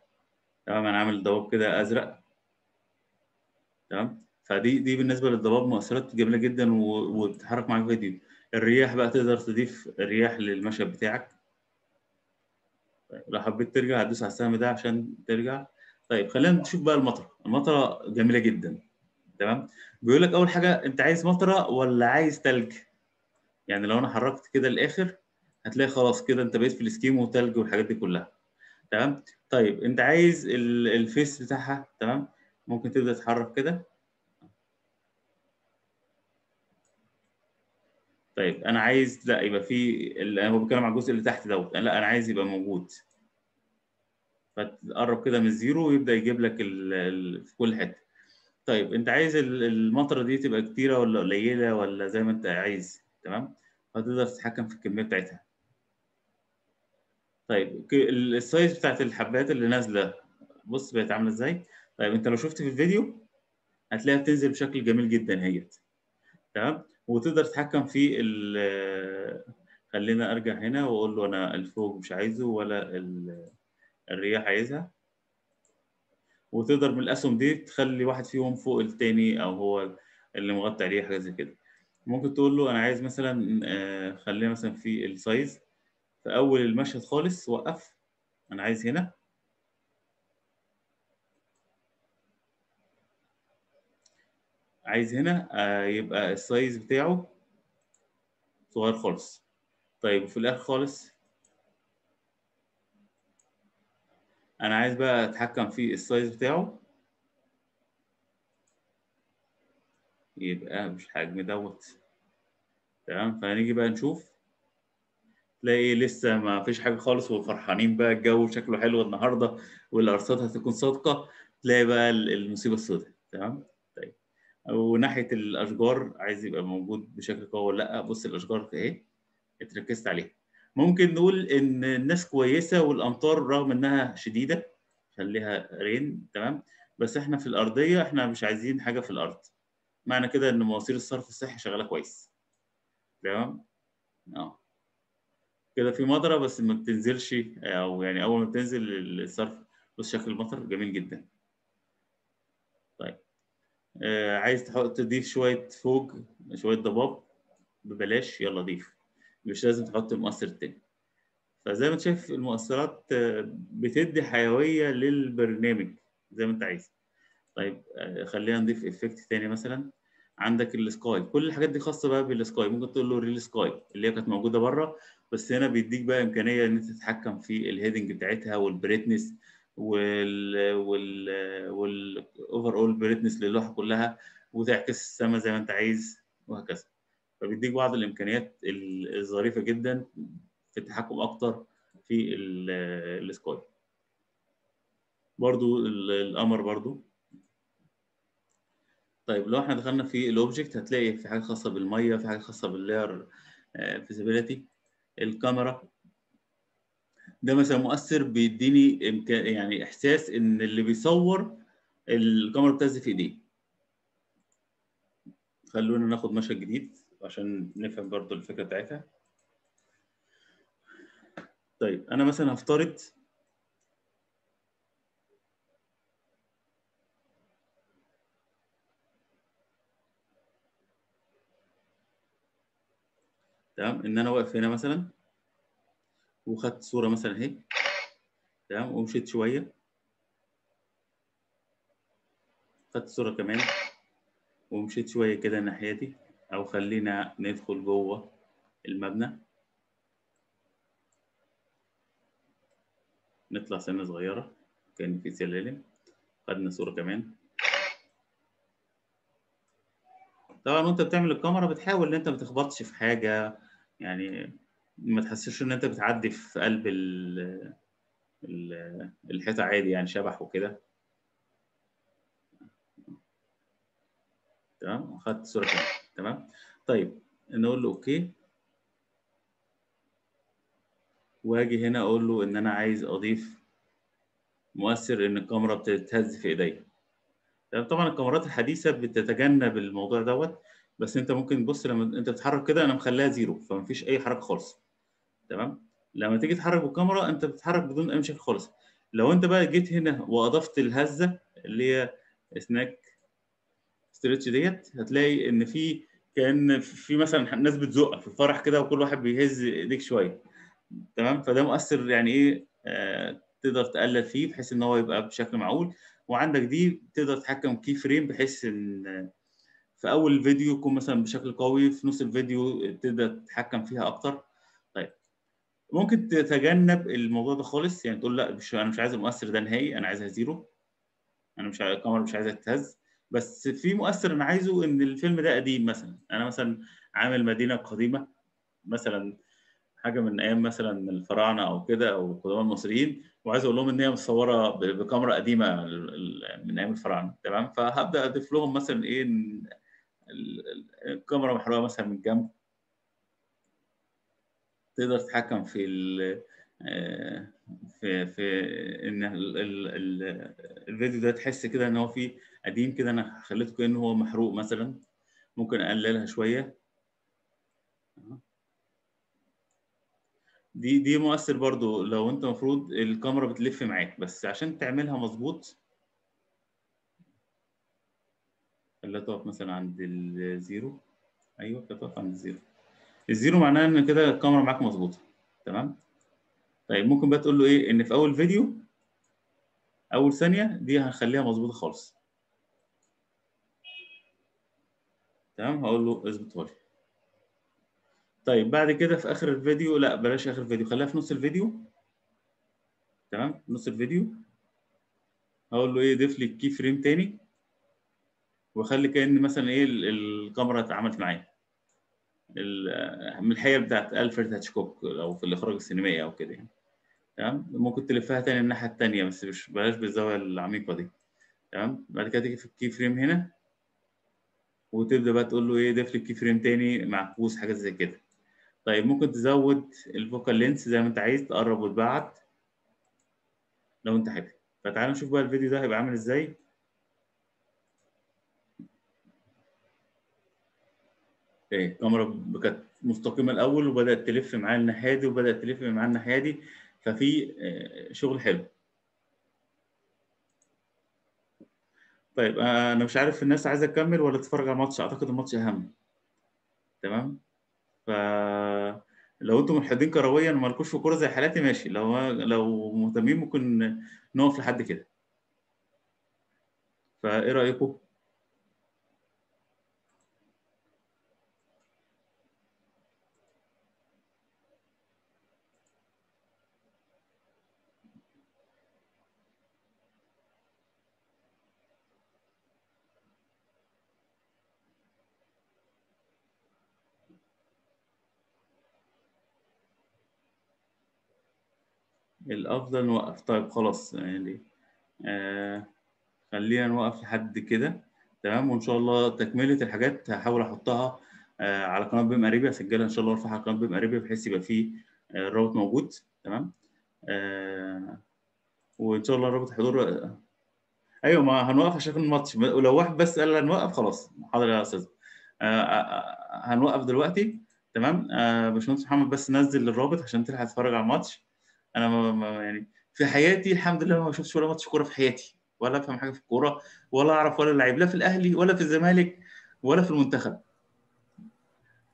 تمام أنا عامل ضباب كده أزرق. تمام فدي دي بالنسبة للضباب مؤثرات جميلة جدا وبتتحرك معاك فيديو. الرياح بقى تقدر تضيف الرياح للمشهد بتاعك. طيب لو حبيت ترجع هتدوس على السهم ده عشان ترجع. طيب خلينا نشوف بقى المطرة. المطرة جميلة جدا. تمام بيقول لك أول حاجة أنت عايز مطرة ولا عايز تلج؟ يعني لو أنا حركت كده الآخر هتلاقي خلاص كده انت بقيت في السكيم وتلج والحاجات دي كلها. تمام؟ طيب انت عايز ال- الفيس بتاعها تمام؟ ممكن تبدأ تتحرك كده. طيب أنا عايز لا يبقى في أنا بتكلم على الجزء اللي تحت دوت. لا أنا عايز يبقى موجود. فتقرب كده من الزيرو ويبدأ يجيب لك ال... ال... في كل حتة. طيب انت عايز ال- المطرة دي تبقى كتيرة ولا قليلة ولا زي ما انت عايز؟ تمام؟ فتقدر تتحكم في الكمية بتاعتها. طيب السايز بتاعت الحبات اللي نازلة بص بقت عاملة إزاي؟ طيب أنت لو شفت في الفيديو هتلاقيها بتنزل بشكل جميل جدا هيت. تمام؟ وتقدر تتحكم في ال خلينا أرجع هنا وأقول له أنا الفوق مش عايزه ولا ال- الرياح عايزها. وتقدر من الأسهم دي تخلي واحد فيهم فوق التاني أو هو اللي مغطي عليه حاجة زي كده. ممكن تقول له أنا عايز مثلا آه، خلينا مثلا في ال size في أول المشهد خالص وقف. أنا عايز هنا. عايز هنا آه، يبقى ال size بتاعه صغير خالص. طيب وفي الآخر خالص. أنا عايز بقى أتحكم في ال size بتاعه. يبقى مش حجم دوت. تمام فهنيجي بقى نشوف. تلاقي لسه ما فيش حاجة خالص وفرحانين بقى الجو شكله حلو النهارده والأرصاد هتكون صادقة تلاقي بقى ال- المصيبة السوداء. تمام؟ طيب. وناحية الأشجار عايز يبقى موجود بشكل قوي ولا لأ؟ بص الأشجار اهي اتركزت عليها. ممكن نقول إن الناس كويسة والأمطار رغم إنها شديدة خليها رين تمام؟ بس إحنا في الأرضية إحنا مش عايزين حاجة في الأرض. معنى كده إن مواسير الصرف الصحي شغالة كويس. تمام؟ آه. كده في مطره بس ما بتنزلش أو يعني أول ما بتنزل الصرف بص شكل المطر جميل جدا. طيب. آه عايز تحط تضيف شوية فوق شوية ضباب؟ ببلاش يلا ضيف. مش لازم تحط المؤثر التاني فزي ما انت شايف المؤثرات آه، بتدي حيوية للبرنامج زي ما انت عايز. طيب آه، خلينا نضيف effect تاني مثلا. عندك ال sky كل الحاجات دي خاصة بقى بال sky ممكن تقول له real sky اللي هي كانت موجودة بره بس هنا بيديك بقى إمكانية إن أنت تتحكم في ال heading بتاعتها وال brightness وال وال وال overall brightness للوحة كلها وتعكس السما زي ما أنت عايز وهكذا. فبيديك بعض الإمكانيات ال- الظريفة جدا في التحكم أكتر في ال- ال sky برضو ال- القمر برضو. طيب لو إحنا دخلنا في ال object هتلاقي في حاجة خاصة بالمية في حاجة خاصة بال layer visibility الكاميرا. ده مثلا مؤثر بيديني امكان يعني إحساس إن اللي بيصور الكاميرا بتهز في إيديه. خلونا ناخد مشهد جديد عشان نفهم برضو الفكرة بتاعتها. طيب أنا مثلا هفترض تمام؟ ان أنا واقف هنا مثلا وخدت صورة مثلا اهي تمام؟ ومشيت شوية. خدت صورة كمان ومشيت شوية كده الناحية دي أو خلينا ندخل جوه المبنى. نطلع سنة صغيرة كان في سلالم. خدنا صورة كمان. طبعا وأنت بتعمل الكاميرا بتحاول إن أنت ما تخبطش في حاجة. يعني ما تحسش إن أنت بتعدي في قلب ال ال- الحيطة عادي يعني شبح وكده. تمام؟ خدت صورة كمان تمام؟ طيب نقول له okay. واجي هنا أقول له إن أنا عايز أضيف مؤثر إن الكاميرا بتتهز في إيديا؟ طبعا الكاميرات الحديثة بتتجنب الموضوع دوت. بس انت ممكن تبص لما انت بتتحرك كده أنا مخليها zero فمفيش اي حركة خالص. تمام؟ لما تيجي تتحرك بالكاميرا انت بتتحرك بدون اي مشاكل خالص. لو انت بقى جيت هنا واضفت الهزة اللي هي سناك ستريتش ديت هتلاقي ان في كأن في مثلا ناس بتزقك في الفرح كده وكل واحد بيهز ايديك شوية. تمام؟ فده مؤثر يعني إيه؟ آه، تقدر تقلل فيه بحيث ان هو يبقى بشكل معقول. وعندك دي تقدر تتحكم key frame بحيث ان في أول الفيديو يكون مثلا بشكل قوي في نص الفيديو تقدر تتحكم فيها أكتر. طيب ممكن تتجنب الموضوع ده خالص؟ يعني تقول لأ مش أنا مش عايز المؤثر ده نهائي أنا عايزها زيرو أنا مش عايز الكاميرا مش عايزها تتهز. بس في مؤثر أنا عايزه إن الفيلم ده قديم مثلا. أنا مثلا عامل مدينة قديمة مثلا حاجة من أيام مثلا الفراعنة أو كده أو القدماء المصريين وعايز أقول لهم إن هي مصوره ب- بكاميرا قديمة من أيام الفراعنة. تمام؟ فهبدأ أضيف لهم مثلا إيه الكاميرا محروقة مثلا من الجنب. تقدر تتحكم في ال في في إن ال- ال- الفيديو ده تحس كده إن هو فيه قديم كده أنا خليته كأنه هو محروق مثلا. ممكن أقللها شوية. دي دي مؤثر برضو لو أنت المفروض الكاميرا بتلف معاك بس عشان تعملها مظبوط خليها تقف مثلا عند ال zero. أيوه كده تقف عند ال zero. ال zero معناه إن كده الكاميرا معاك مظبوطة. تمام؟ طيب ممكن بقى تقول له إيه؟ إن في أول فيديو أول ثانية دي هنخليها مظبوطة خالص. تمام؟ هقول له اظبطها لي طيب بعد كده في آخر الفيديو لا بلاش آخر الفيديو خليها في نص الفيديو. تمام؟ نص الفيديو. هقول له إيه؟ ضيف لي key frame تاني. واخلي كأن مثلا إيه ال- الكاميرا اتعاملت معايا. من الحقيقة بتاعت ألفريد هيتشكوك أو في الإخراج السينمائي أو كده يعني. تمام؟ ممكن تلفها تاني الناحية التانية بس مش بلاش بالزاوية العميقة دي. تمام؟ بعد كده تيجي في ال key frame هنا وتبدأ بقى تقول له إيه ضيف لي ال key frame تاني معكوس حاجات زي كده. طيب ممكن تزود ال focal length زي ما أنت عايز تقرب وتبعد لو أنت حابب. فتعال نشوف بقى الفيديو ده هيبقى عامل إزاي. الكاميرا كانت مستقيمة الأول وبدأت تلف معايا الناحية دي وبدأت تلف معايا الناحية دي ففي آه، شغل حلو. طيب آه، أنا مش عارف الناس عايزة تكمل ولا تتفرج على الماتش؟ أعتقد الماتش أهم. تمام؟ ف لو أنتم ملحدين كرويا ومالكوش في كوره زي حالاتي ماشي. لو لو مهتمين ممكن نقف لحد كده. فإيه رأيكم؟ الأفضل نوقف. طيب خلاص يعني آه خلينا نوقف لحد كده. تمام؟ وإن شاء الله تكملة الحاجات هحاول أحطها آه على قناة بيم أريبيا. اسجلها إن شاء الله وارفعها على قناة بيم أريبيا بحيث يبقى فيه آه، الرابط موجود. تمام؟ آه وإن شاء الله رابط حضور أيوه ما هنوقف عشان الماتش ولو واحد بس قال هنوقف خلاص. حاضر يا أستاذ. آه آه آه، هنوقف دلوقتي. تمام؟ باشمهندس محمد بس نزل الرابط عشان تلحق تتفرج على الماتش. أنا ما ما يعني في حياتي الحمد لله ما شفتش ولا ماتش كورة في حياتي ولا أفهم حاجة في الكورة ولا أعرف ولا لعيب لا في الأهلي ولا في الزمالك ولا في المنتخب.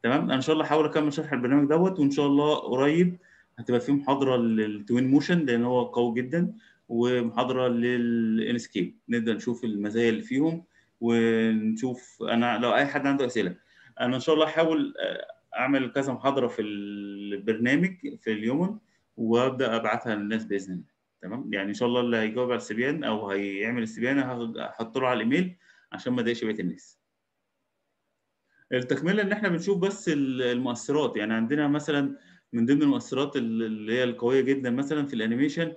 تمام؟ أنا إن شاء الله هحاول أكمل شرح البرنامج دوت وإن شاء الله قريب هتبقى في محاضرة لل Twinmotion لأن هو قوي جدا ومحاضرة لل Enscape نبدأ نشوف المزايا اللي فيهم ونشوف أنا لو أي حد عنده أسئلة. أنا إن شاء الله هحاول آه، أعمل كذا محاضرة في البرنامج في ال Lumion وابدأ أبعتها للناس بإذن الله. تمام؟ يعني إن شاء الله اللي هيجاوب على الاستبيان أو هيعمل الاستبيان هحط له على الإيميل عشان ما أضايقش بقية الناس. التكملة ان إحنا بنشوف بس المؤثرات يعني عندنا مثلا من ضمن المؤثرات اللي هي القوية جدا مثلا في ال animation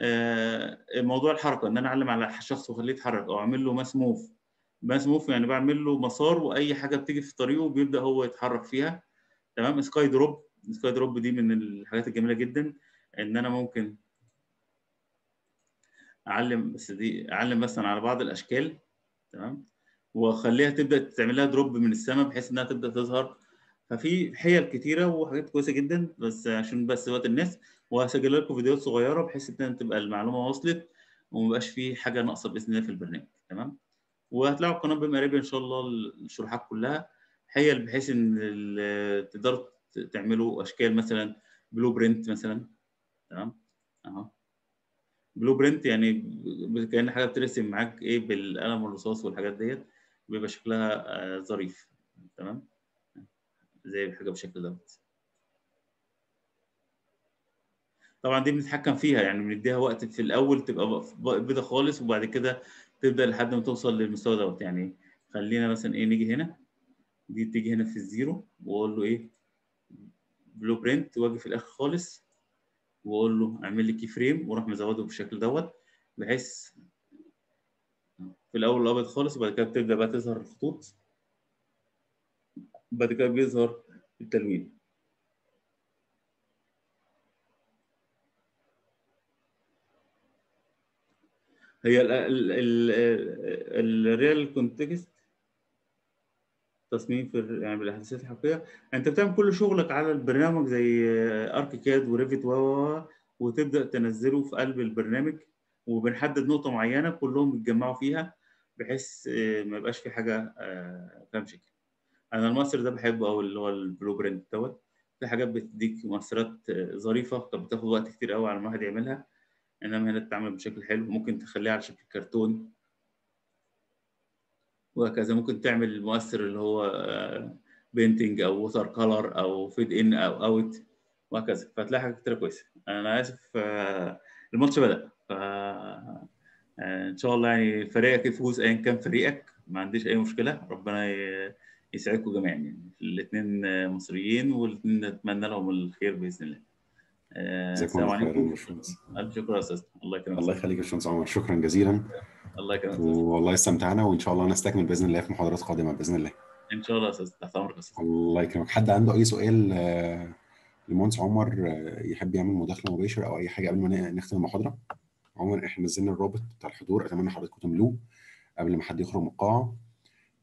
آه، موضوع الحركة إن أنا أعلم على الشخص وأخليه يتحرك أو أعمل له mass move mass move يعني بعمل له مسار وأي حاجة بتيجي في طريقه بيبدأ هو يتحرك فيها. تمام؟ sky drop sky drop دي من الحاجات الجميلة جدا إن أنا ممكن أعلم بس دي أعلم مثلا على بعض الأشكال تمام؟ وأخليها تبدأ تعمل لها drop من السماء بحيث إنها تبدأ تظهر. ففي حيل كتيرة وحاجات كويسة جدا بس عشان بس وقت الناس وهسجل لكم فيديوهات صغيرة بحيث ان تبقى المعلومة وصلت ومبقاش في حاجة ناقصة بإذن الله في البرنامج تمام؟ وهتلاقوا القناة بما إن شاء الله الشروحات كلها. حيل بحيث إن تقدروا تعملوا أشكال مثلا blueprint مثلا. تمام؟ أهو. blueprint يعني كأن حاجة بترسم معاك إيه بالقلم الرصاص والحاجات ديت بيبقى شكلها آه، ظريف. تمام؟ زي حاجة بالشكل دوت. طبعا دي بنتحكم فيها يعني بنديها وقت في الأول تبقى بيضة خالص وبعد كده تبدأ لحد ما توصل للمستوى دوت. يعني خلينا مثلا إيه نيجي هنا. دي تيجي هنا في ال zero وأقول له إيه؟ blueprint واجي في الآخر خالص وأقول له أعمل لي key frame وأروح مزوده بالشكل دوت بحيث في الأول الأبيض خالص وبعد كده بتبدأ بقى تظهر الخطوط. بعد كده بيظهر التلوين. هي ال real context تصميم في يعني بالأحداثيات الحقيقية. أنت بتعمل كل شغلك على البرنامج زي ArchiCAD و Revit و وتبدأ تنزله في قلب البرنامج وبنحدد نقطة معينة كلهم بيتجمعوا فيها بحيث آه، ما يبقاش في حاجة آه، فيها مشاكل. أنا الماستر ده بحبه قوي اللي هو ال blueprint دوت. في حاجات بتديك مؤثرات آه، ظريفة كانت بتاخد وقت كتير قوي على ما الواحد يعملها. إنما هنا بتتعمل بشكل حلو ممكن تخليها على شكل كرتون. وهكذا. ممكن تعمل المؤثر اللي هو painting أو watercolor أو fade in أو out وهكذا. فهتلاقي حاجات كتير كويسة. أنا آسف آه، الماتش بدأ. ف آه، إن شاء الله يعني فريقك يفوز ايا كان فريقك. ما عنديش أي مشكلة. ربنا يسعدكم جميعا. يعني الاثنين مصريين والاثنين نتمنى لهم الخير بإذن الله. آه، السلام عليكم. ألف شكر يا أستاذ. الله يكرمك. الله يخليك يا باشمهندس عمر. شكرا جزيلا. الله يكرمك. والله استمتعنا وإن شاء الله نستكمل بإذن الله في محاضرات قادمة بإذن الله. إن شاء الله يا أستاذ. تحت أمرك الله يكرمك. حد عنده أي سؤال آه، للمهندس عمر آه، يحب يعمل مداخلة مباشرة أو أي حاجة قبل ما نختم المحاضرة؟ عموما إحنا نزلنا الرابط بتاع الحضور. أتمنى حضراتكم تملوه قبل ما حد يخرج من القاعة.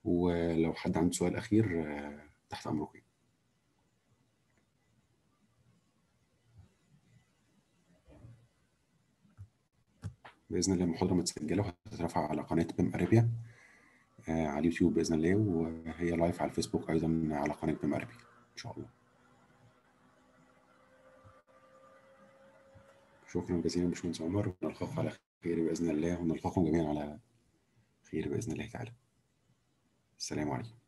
ولو حد عنده سؤال أخير آه، تحت امركم بإذن الله المحاضره متسجلة وهتترفع على قناة بيم اريبيا آه، على اليوتيوب بإذن الله وهي لايف على الفيسبوك أيضا على قناة بيم اريبيا إن شاء الله. شكرا جزيلا باشمهندس عمر ونلقاكم على خير بإذن الله ونلقاكم جميعا على خير بإذن الله تعالى. السلام عليكم.